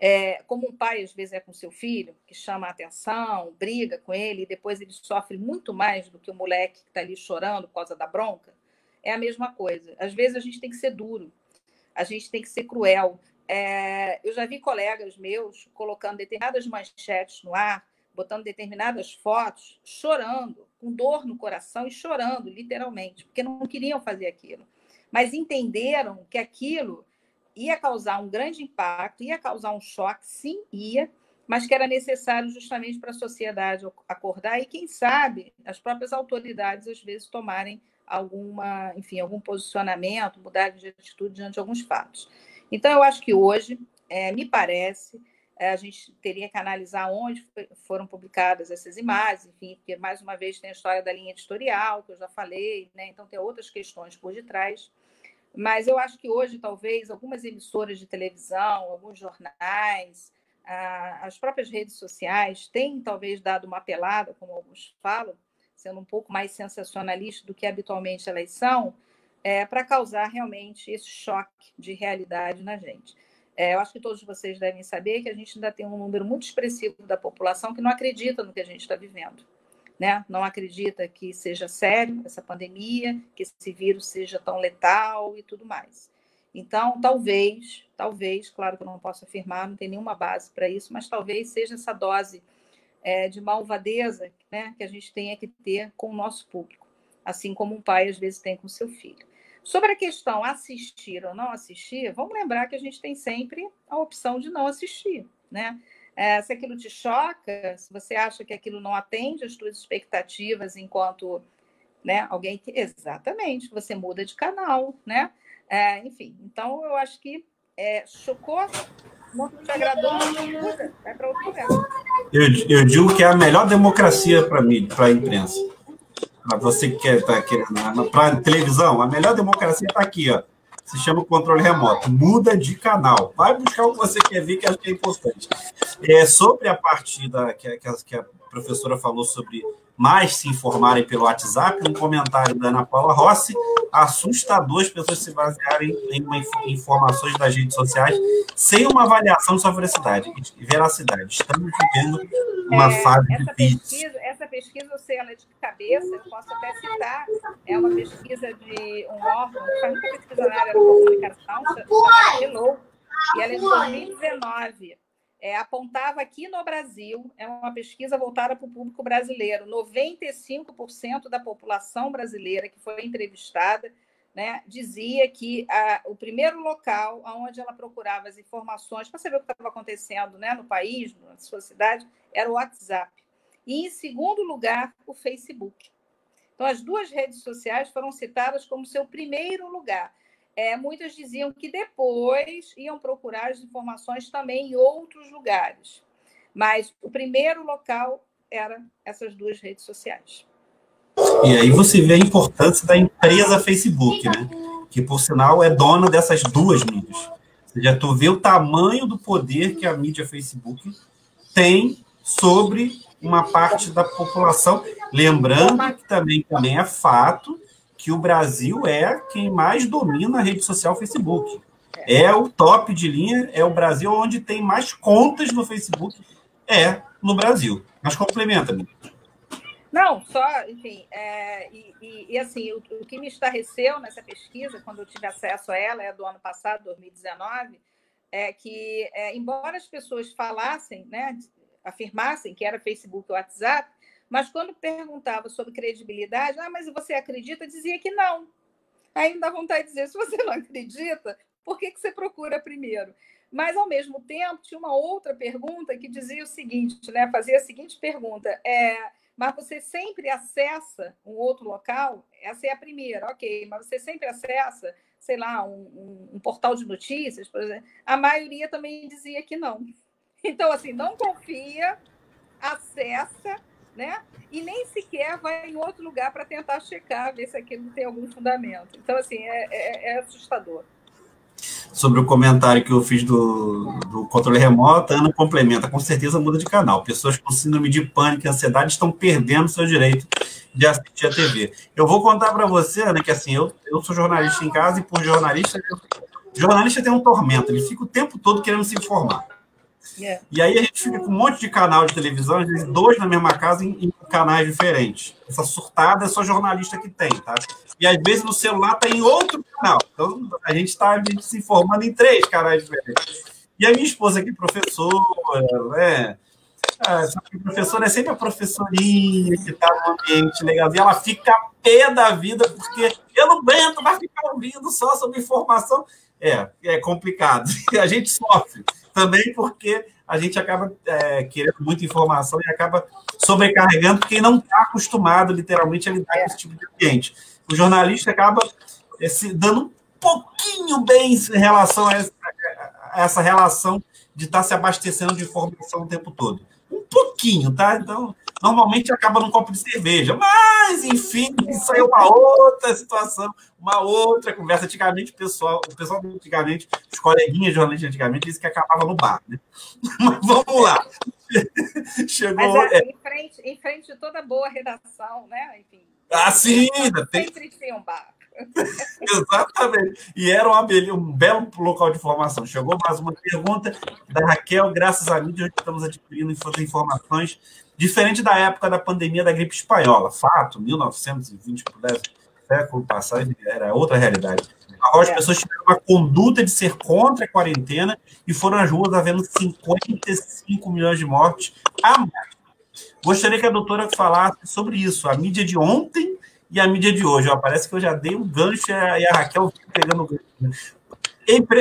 É, como um pai às vezes é com seu filho, que chama a atenção, briga com ele, e depois ele sofre muito mais do que o moleque que está ali chorando por causa da bronca, é a mesma coisa. Às vezes a gente tem que ser duro, a gente tem que ser cruel. É, eu já vi colegas meus colocando determinadas manchetes no ar, botando determinadas fotos, chorando, com dor no coração e chorando, literalmente, porque não queriam fazer aquilo. Mas entenderam que aquilo ia causar um grande impacto, ia causar um choque, sim, ia, mas que era necessário justamente para a sociedade acordar e, quem sabe, as próprias autoridades às vezes tomarem alguma, enfim, algum posicionamento, mudar de atitude diante de alguns fatos. Então, eu acho que hoje, é, me parece, é, a gente teria que analisar onde foram publicadas essas imagens, enfim, porque, mais uma vez, tem a história da linha editorial, que eu já falei, né? então tem outras questões por detrás. Mas eu acho que hoje, talvez, algumas emissoras de televisão, alguns jornais, as próprias redes sociais têm, talvez, dado uma pelada, como alguns falam, sendo um pouco mais sensacionalista do que habitualmente elas são, é, para causar realmente esse choque de realidade na gente. É, eu acho que todos vocês devem saber que a gente ainda tem um número muito expressivo da população que não acredita no que a gente está vivendo. Né? Não acredita que seja sério essa pandemia, que esse vírus seja tão letal e tudo mais. Então, talvez, talvez, claro que eu não posso afirmar, não tem nenhuma base para isso, mas talvez seja essa dose é, de malvadeza né, que a gente tenha que ter com o nosso público, assim como um pai às vezes tem com seu filho. Sobre a questão assistir ou não assistir, vamos lembrar que a gente tem sempre a opção de não assistir, né? É, se aquilo te choca, se você acha que aquilo não atende às suas expectativas enquanto né, alguém que exatamente você muda de canal, né? É, enfim, então eu acho que é, chocou não te agradou, vai para outro lugar. Eu, eu digo que é a melhor democracia para mim, para a imprensa. Para você que quer tá querendo, para televisão, a melhor democracia está aqui, ó. Se chama controle remoto. Muda de canal. Vai buscar o que você quer ver, que acho que é importante. É, sobre a partida que, que, que a professora falou sobre mais se informarem pelo WhatsApp, um comentário da Ana Paula Rossi, assustador as pessoas se basearem em informações das redes sociais sem uma avaliação de sua veracidade veracidade. Estamos vivendo uma é, fase essa pesquisa, essa pesquisa, eu sei ela é de cabeça, eu posso até citar, é uma pesquisa de um órgão que faz muita pesquisa na área da comunicação, chamada Hello, e ela é de 2019 é, apontava aqui no Brasil, é uma pesquisa voltada para o público brasileiro, 95% da população brasileira que foi entrevistada né, dizia que a, o primeiro local onde ela procurava as informações para saber o que estava acontecendo né, no país, na sua cidade, era o WhatsApp. E, em segundo lugar, o Facebook. Então, as duas redes sociais foram citadas como seu primeiro lugar é, muitas diziam que depois iam procurar as informações também em outros lugares. Mas o primeiro local era essas duas redes sociais. E aí você vê a importância da empresa Facebook, né? Que, por sinal, é dona dessas duas mídias. Ou seja, tu vê o tamanho do poder que a mídia Facebook tem sobre uma parte da população. Lembrando que também, também é fato que o Brasil é quem mais domina a rede social Facebook. É o top de linha, é o Brasil onde tem mais contas no Facebook, é no Brasil. Mas complementa, me Não, só, enfim, é, e, e, e, assim, o, o, que me estarreceu nessa pesquisa, quando eu tive acesso a ela, é do ano passado, 2019, é que, é, embora as pessoas falassem, né, afirmassem que era Facebook ou WhatsApp, mas quando perguntava sobre credibilidade, ah, mas você acredita? Dizia que não. Aí dá vontade de dizer, se você não acredita, por que, que você procura primeiro? Mas, ao mesmo tempo, tinha uma outra pergunta que dizia o seguinte, né? fazia a seguinte pergunta, é, mas você sempre acessa um outro local? Essa é a primeira, ok, mas você sempre acessa, sei lá, um, um, um portal de notícias, por exemplo? A maioria também dizia que não. Então, assim, não confia, acessa, né? E nem sequer vai em outro lugar para tentar checar, ver se aquilo tem algum fundamento. Então, assim, é, é, é assustador sobre o comentário que eu fiz do, do controle remoto, Ana complementa, com certeza muda de canal. Pessoas com síndrome de pânico e ansiedade estão perdendo seu direito de assistir a TV. Eu vou contar para você, Ana, que assim, eu, eu sou jornalista em casa e por jornalista, jornalista tem um tormento, ele fica o tempo todo querendo se informar. É. E aí a gente fica com um monte de canal de televisão, às vezes dois na mesma casa em, em canais diferentes. Essa surtada é só jornalista que tem, tá? E às vezes no celular tá em outro canal. Então a gente está se informando em três canais diferentes. E a minha esposa aqui, professora, né? Ah, a professora é sempre a professorinha que está no ambiente legal. E ela fica pé da vida, porque eu não aguento, vai ficar ouvindo só sobre informação. É, é complicado. A gente sofre também porque a gente acaba é, querendo muita informação e acaba sobrecarregando quem não está acostumado, literalmente, a lidar com esse tipo de ambiente. O jornalista acaba é, se dando um pouquinho bem em relação a essa, a essa relação de estar tá se abastecendo de informação o tempo todo. Um pouquinho, tá? Então, normalmente acaba num copo de cerveja. Mas, enfim, isso aí é uma outra situação, uma outra conversa. Antigamente, o pessoal, o pessoal antigamente, os coleguinhas jornalistas antigamente, disse que acabava no bar, né? Mas vamos lá. Chegou. Mas, é, em, frente, em frente de toda boa redação, né? Enfim. Ah, sim, tem... sempre tem um bar. Exatamente. E era uma, um belo local de formação. Chegou mais uma pergunta da Raquel. Graças a hoje estamos adquirindo informações diferente da época da pandemia da gripe espanhola. Fato, 1920, por século passado, era outra realidade. As é. pessoas tiveram uma conduta de ser contra a quarentena e foram às ruas havendo 55 milhões de mortes a mais. Gostaria que a doutora falasse sobre isso, a mídia de ontem e a mídia de hoje. Ó, parece que eu já dei um gancho e a Raquel pegando o gancho. Né?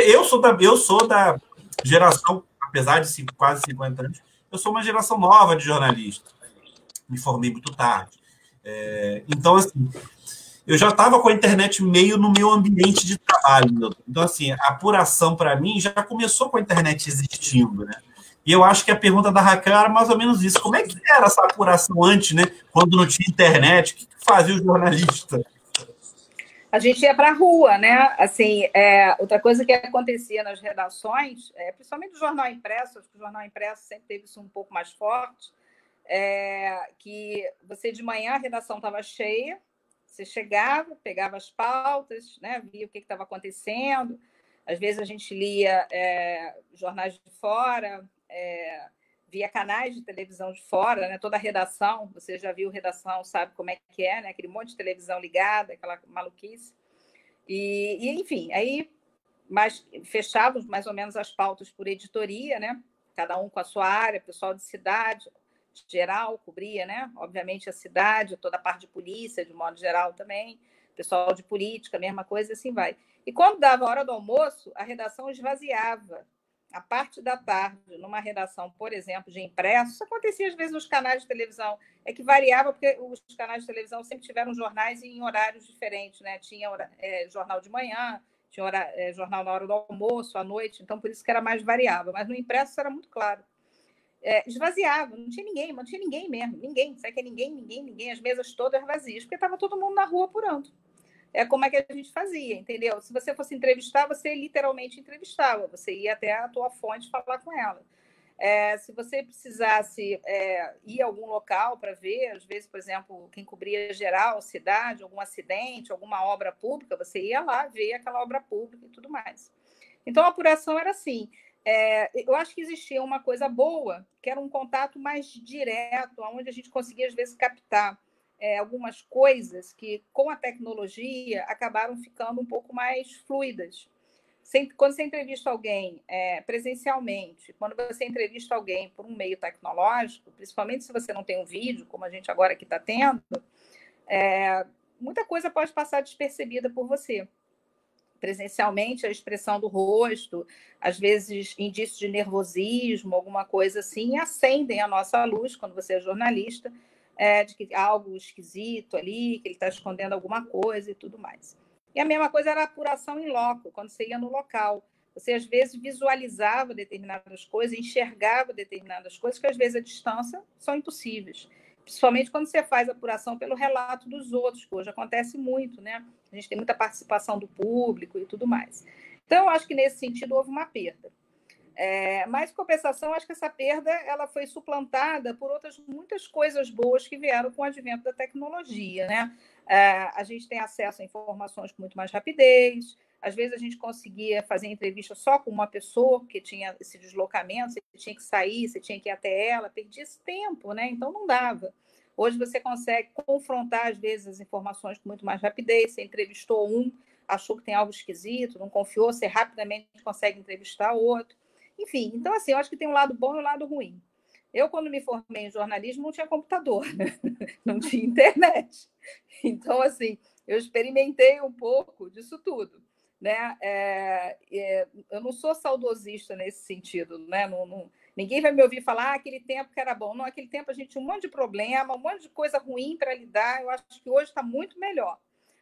Eu sou da, eu sou da geração, apesar de quase 50 anos, eu sou uma geração nova de jornalista. Me formei muito tarde. É, então, assim, eu já estava com a internet meio no meu ambiente de trabalho. Então, assim, a apuração para mim já começou com a internet existindo, né? E eu acho que a pergunta da Raquel era mais ou menos isso. Como é que era essa apuração antes, né? Quando não tinha internet? O que fazia o jornalista? A gente ia para a rua, né? Assim, é, outra coisa que acontecia nas redações, é, principalmente o jornal impresso, acho que o jornal impresso sempre teve isso um pouco mais forte, é, que você de manhã a redação estava cheia, você chegava, pegava as pautas, né, via o que estava acontecendo. Às vezes a gente lia é, jornais de fora, é, via canais de televisão de fora, né? Toda a redação, você já viu redação, sabe como é que é, né? Aquele monte de televisão ligada, aquela maluquice. E, e enfim, aí fechávamos mais ou menos as pautas por editoria, né? Cada um com a sua área, pessoal de cidade, geral cobria, né? Obviamente a cidade, toda a parte de polícia, de modo geral também, pessoal de política, mesma coisa, assim vai. E quando dava a hora do almoço, a redação esvaziava a parte da tarde, numa redação, por exemplo, de impresso, isso acontecia às vezes nos canais de televisão, é que variava porque os canais de televisão sempre tiveram jornais em horários diferentes, né? Tinha é, jornal de manhã, tinha hora, é, jornal na hora do almoço, à noite, então por isso que era mais variável, mas no impresso era muito claro. É, esvaziava, não tinha ninguém, não tinha ninguém mesmo, ninguém, sabe que é ninguém, ninguém, ninguém, as mesas todas vazias, porque estava todo mundo na rua apurando é como é que a gente fazia, entendeu? Se você fosse entrevistar, você literalmente entrevistava, você ia até a tua fonte falar com ela. É, se você precisasse é, ir a algum local para ver, às vezes, por exemplo, quem cobria geral, cidade, algum acidente, alguma obra pública, você ia lá ver aquela obra pública e tudo mais. Então, a apuração era assim. É, eu acho que existia uma coisa boa, que era um contato mais direto, onde a gente conseguia, às vezes, captar é, algumas coisas que, com a tecnologia, acabaram ficando um pouco mais fluidas. Quando você entrevista alguém é, presencialmente, quando você entrevista alguém por um meio tecnológico, principalmente se você não tem um vídeo, como a gente agora aqui está tendo, é, muita coisa pode passar despercebida por você. presencialmente, a expressão do rosto, às vezes indícios de nervosismo, alguma coisa assim, acendem a nossa luz quando você é jornalista, é, de que algo esquisito ali, que ele está escondendo alguma coisa e tudo mais. E a mesma coisa era a apuração em loco, quando você ia no local. Você, às vezes, visualizava determinadas coisas, enxergava determinadas coisas que, às vezes, à distância são impossíveis. Principalmente quando você faz apuração pelo relato dos outros, que hoje acontece muito, né? A gente tem muita participação do público e tudo mais. Então, eu acho que, nesse sentido, houve uma perda. É, mas, em compensação, acho que essa perda ela foi suplantada por outras muitas coisas boas que vieram com o advento da tecnologia, né? É, a gente tem acesso a informações com muito mais rapidez, às vezes a gente conseguia fazer entrevista só com uma pessoa, porque tinha esse deslocamento, você tinha que sair, você tinha que ir até ela, perdia esse tempo, né? Então não dava. Hoje você consegue confrontar, às vezes, as informações com muito mais rapidez. Você entrevistou um, achou que tem algo esquisito, não confiou, você rapidamente consegue entrevistar outro. Enfim, então, assim, eu acho que tem um lado bom e um lado ruim. Eu, quando me formei em jornalismo, não tinha computador, não tinha internet. Então, assim, eu experimentei um pouco disso tudo né? É, é, eu não sou saudosista nesse sentido, né? Não, não, ninguém vai me ouvir falar ah, aquele tempo que era bom. Não, aquele tempo a gente tinha um monte de problema, um monte de coisa ruim para lidar. Eu acho que hoje está muito melhor.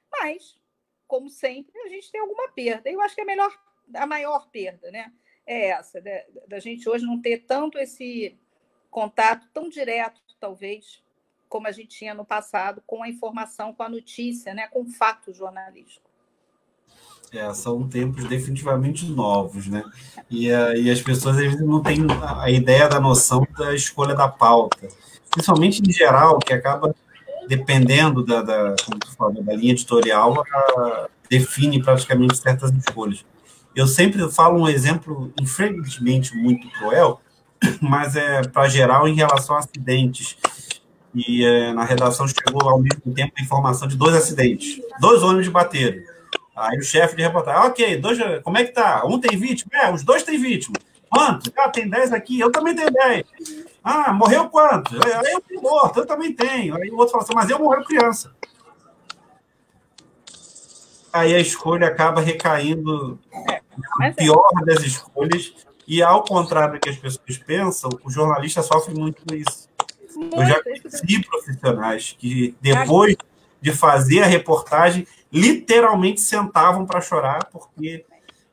Mas, como sempre, a gente tem alguma perda. Eu acho que a melhor, a maior perda, né? É essa, da, da gente hoje não ter tanto esse contato tão direto, talvez, como a gente tinha no passado, com a informação, com a notícia, né? com o fato jornalístico. É, são tempos definitivamente novos, né? E, uh, e as pessoas às vezes não têm a ideia da noção da escolha da pauta, principalmente em geral, que acaba dependendo da, da como tu falou, da linha editorial, define praticamente certas escolhas. Eu sempre falo um exemplo, infelizmente muito cruel, mas é para geral em relação a acidentes. E uh, na redação chegou ao mesmo tempo a informação de dois acidentes, dois ônibus bateram Aí o chefe de reportagem, ok, dois, como é que tá? Um tem vítima? É, os dois têm vítima. Quanto? Ah, tem 10 aqui, eu também tenho 10. Ah, morreu quanto? Aí eu tenho morto, eu também tenho. Aí o outro fala assim, mas eu morreu criança. Aí a escolha acaba recaindo na é pior das escolhas. E ao contrário do que as pessoas pensam, o jornalista sofre muito com isso. Eu já conheci profissionais que, depois de fazer a reportagem, literalmente sentavam para chorar, porque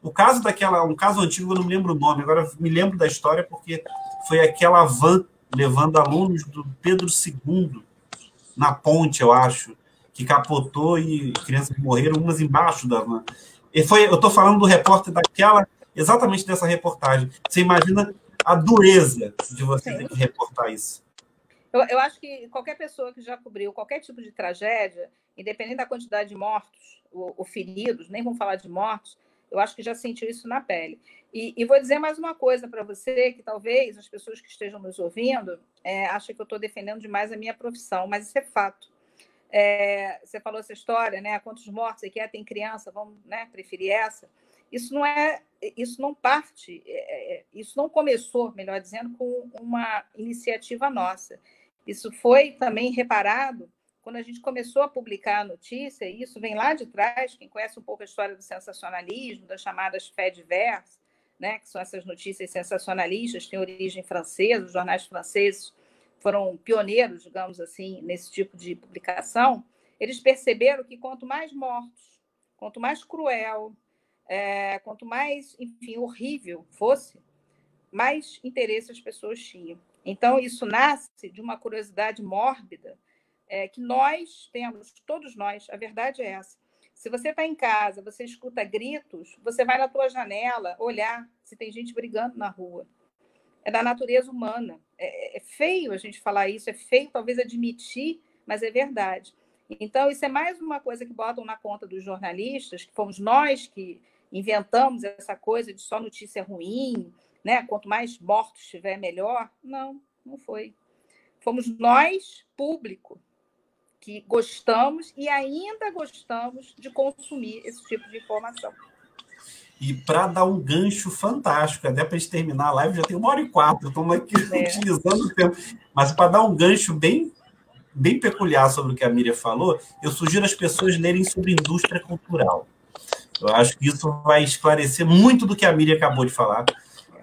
o caso daquela, um caso antigo, eu não me lembro o nome, agora me lembro da história, porque foi aquela van levando alunos do Pedro II na ponte, eu acho, que capotou e crianças morreram, umas embaixo da van. E foi, eu estou falando do repórter daquela, exatamente dessa reportagem. Você imagina a dureza de você Sim. ter que reportar isso. Eu, eu acho que qualquer pessoa que já cobriu qualquer tipo de tragédia, independente da quantidade de mortos ou, ou, feridos, nem vamos falar de mortos, eu acho que já sentiu isso na pele. E, e vou dizer mais uma coisa para você, que talvez as pessoas que estejam nos ouvindo é, achem que eu estou defendendo demais a minha profissão, mas isso é fato. É, você falou essa história, né? Quantos mortos aqui é? Tem criança, vamos né, preferir essa. Isso não é, isso não parte, é, é isso não começou, melhor dizendo, com uma iniciativa nossa. Isso foi também reparado quando a gente começou a publicar a notícia, e isso vem lá de trás, quem conhece um pouco a história do sensacionalismo, das chamadas diverse, né, que são essas notícias sensacionalistas, têm origem francesa, os jornais franceses foram pioneiros, digamos assim, nesse tipo de publicação, eles perceberam que quanto mais mortos, quanto mais cruel, é, quanto mais, enfim, horrível fosse, mais interesse as pessoas tinham. Então, isso nasce de uma curiosidade mórbida é, que nós temos, todos nós, a verdade é essa. Se você está em casa, você escuta gritos, você vai na tua janela olhar se tem gente brigando na rua. É da natureza humana. É, é feio a gente falar isso, é feio talvez admitir, mas é verdade. Então, isso é mais uma coisa que botam na conta dos jornalistas, que fomos nós que inventamos essa coisa de só notícia ruim, né? Quanto mais mortos tiver, melhor. Não, não foi. Fomos nós, público, que gostamos e ainda gostamos de consumir esse tipo de informação. E para dar um gancho fantástico, até para a gente terminar a live, já tem uma hora e quatro, estamos aqui é. utilizando o tempo. Mas para dar um gancho bem, bem peculiar sobre o que a Miriam falou, eu sugiro as pessoas lerem sobre indústria cultural. Eu acho que isso vai esclarecer muito do que a Miriam acabou de falar,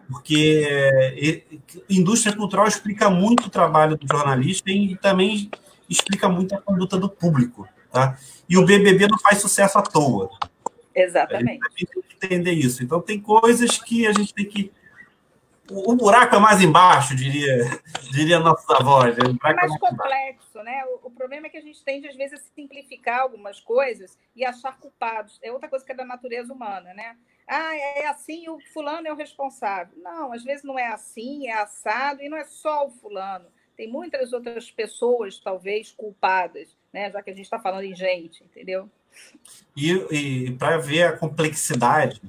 porque indústria cultural explica muito o trabalho do jornalista e também explica muito a conduta do público. Tá? E o BBB não faz sucesso à toa. Exatamente. Entender isso. Então, tem coisas que a gente tem que. O, buraco é mais embaixo, diria, diria nossos avós. Né? É mais complexo, né? O, o, problema é que a gente tende, às vezes, a simplificar algumas coisas e achar culpados. É outra coisa que é da natureza humana, né? Ah, é assim, o fulano é o responsável. Não, às vezes não é assim, é assado, e não é só o fulano. Tem muitas outras pessoas, talvez, culpadas né? Já que a gente está falando em gente, entendeu? E, e para ver a complexidade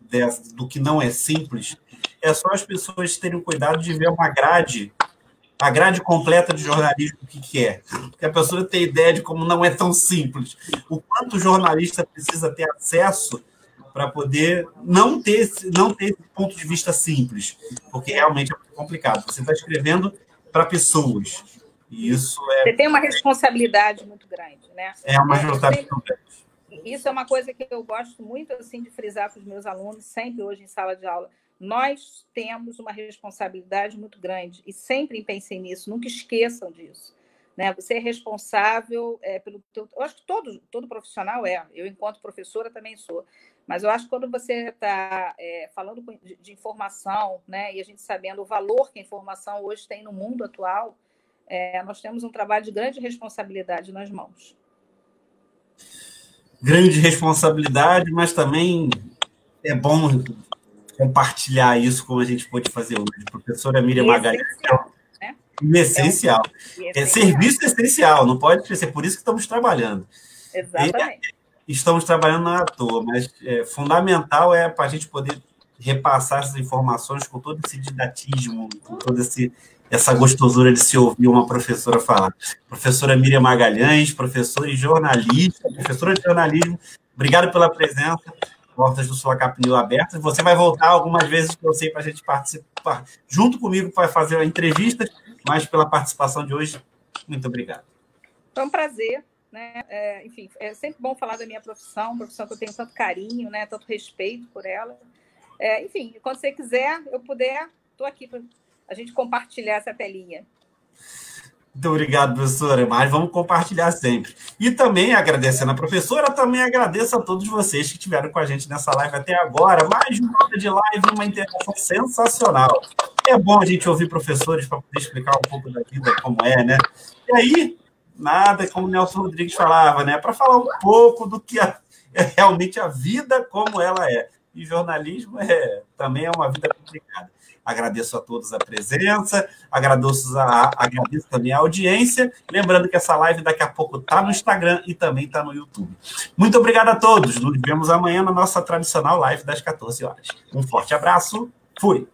dessa, do que não é simples, é só as pessoas terem cuidado de ver uma grade, a grade completa de jornalismo o que, que é. Porque a pessoa tem ideia de como não é tão simples. O quanto o jornalista precisa ter acesso para poder não ter, não ter esse ponto de vista simples, porque realmente é complicado. Você está escrevendo para pessoas. E isso é. Você tem uma responsabilidade muito grande, né? É uma responsabilidade muito grande. Isso é uma coisa que eu gosto muito assim de frisar para os meus alunos, sempre hoje em sala de aula. Nós temos uma responsabilidade muito grande e sempre pensem nisso, nunca esqueçam disso. Né? Você é responsável é, pelo teu... Eu acho que todo, todo profissional é. Eu, enquanto professora, também sou. Mas eu acho que quando você está é, falando de, de, informação, né, e a gente sabendo o valor que a informação hoje tem no mundo atual, é, nós temos um trabalho de grande responsabilidade nas mãos. Grande responsabilidade, mas também é bom compartilhar isso como a gente pode fazer hoje. Professora Miriam é Magalhães. Essencial, né? Essencial. É, é serviço essencial, não pode ser por isso que estamos trabalhando. Exatamente. E, estamos trabalhando não à toa, mas é, fundamental é para a gente poder repassar essas informações com todo esse didatismo, com todo esse essa gostosura de se ouvir uma professora falar. Professora Miriam Magalhães, professora e jornalista, professora de jornalismo, obrigado pela presença. Portas do Sulacap New abertas. Você vai voltar algumas vezes eu sei para a gente participar junto comigo para fazer a entrevista, mas pela participação de hoje, muito obrigado. Foi um prazer. Né? É, enfim, é sempre bom falar da minha profissão, profissão que eu tenho tanto carinho, né? tanto respeito por ela. É, enfim, quando você quiser, eu puder, estou aqui para a gente compartilhar essa telinha. Muito obrigado, professora. Mas vamos compartilhar sempre. E também agradecendo a professora, também agradeço a todos vocês que estiveram com a gente nessa live até agora. Mais uma hora de live, uma interação sensacional. É bom a gente ouvir professores para poder explicar um pouco da vida, como é, né? E aí, nada, como o Nelson Rodrigues falava, né? Para falar um pouco do que é realmente a vida como ela é. E jornalismo é, também é uma vida complicada. Agradeço a todos a presença, agradeço, a, agradeço também a audiência. Lembrando que essa live daqui a pouco está no Instagram e também está no YouTube. Muito obrigado a todos. Nos vemos amanhã na nossa tradicional live das 14 horas. Um forte abraço. Fui.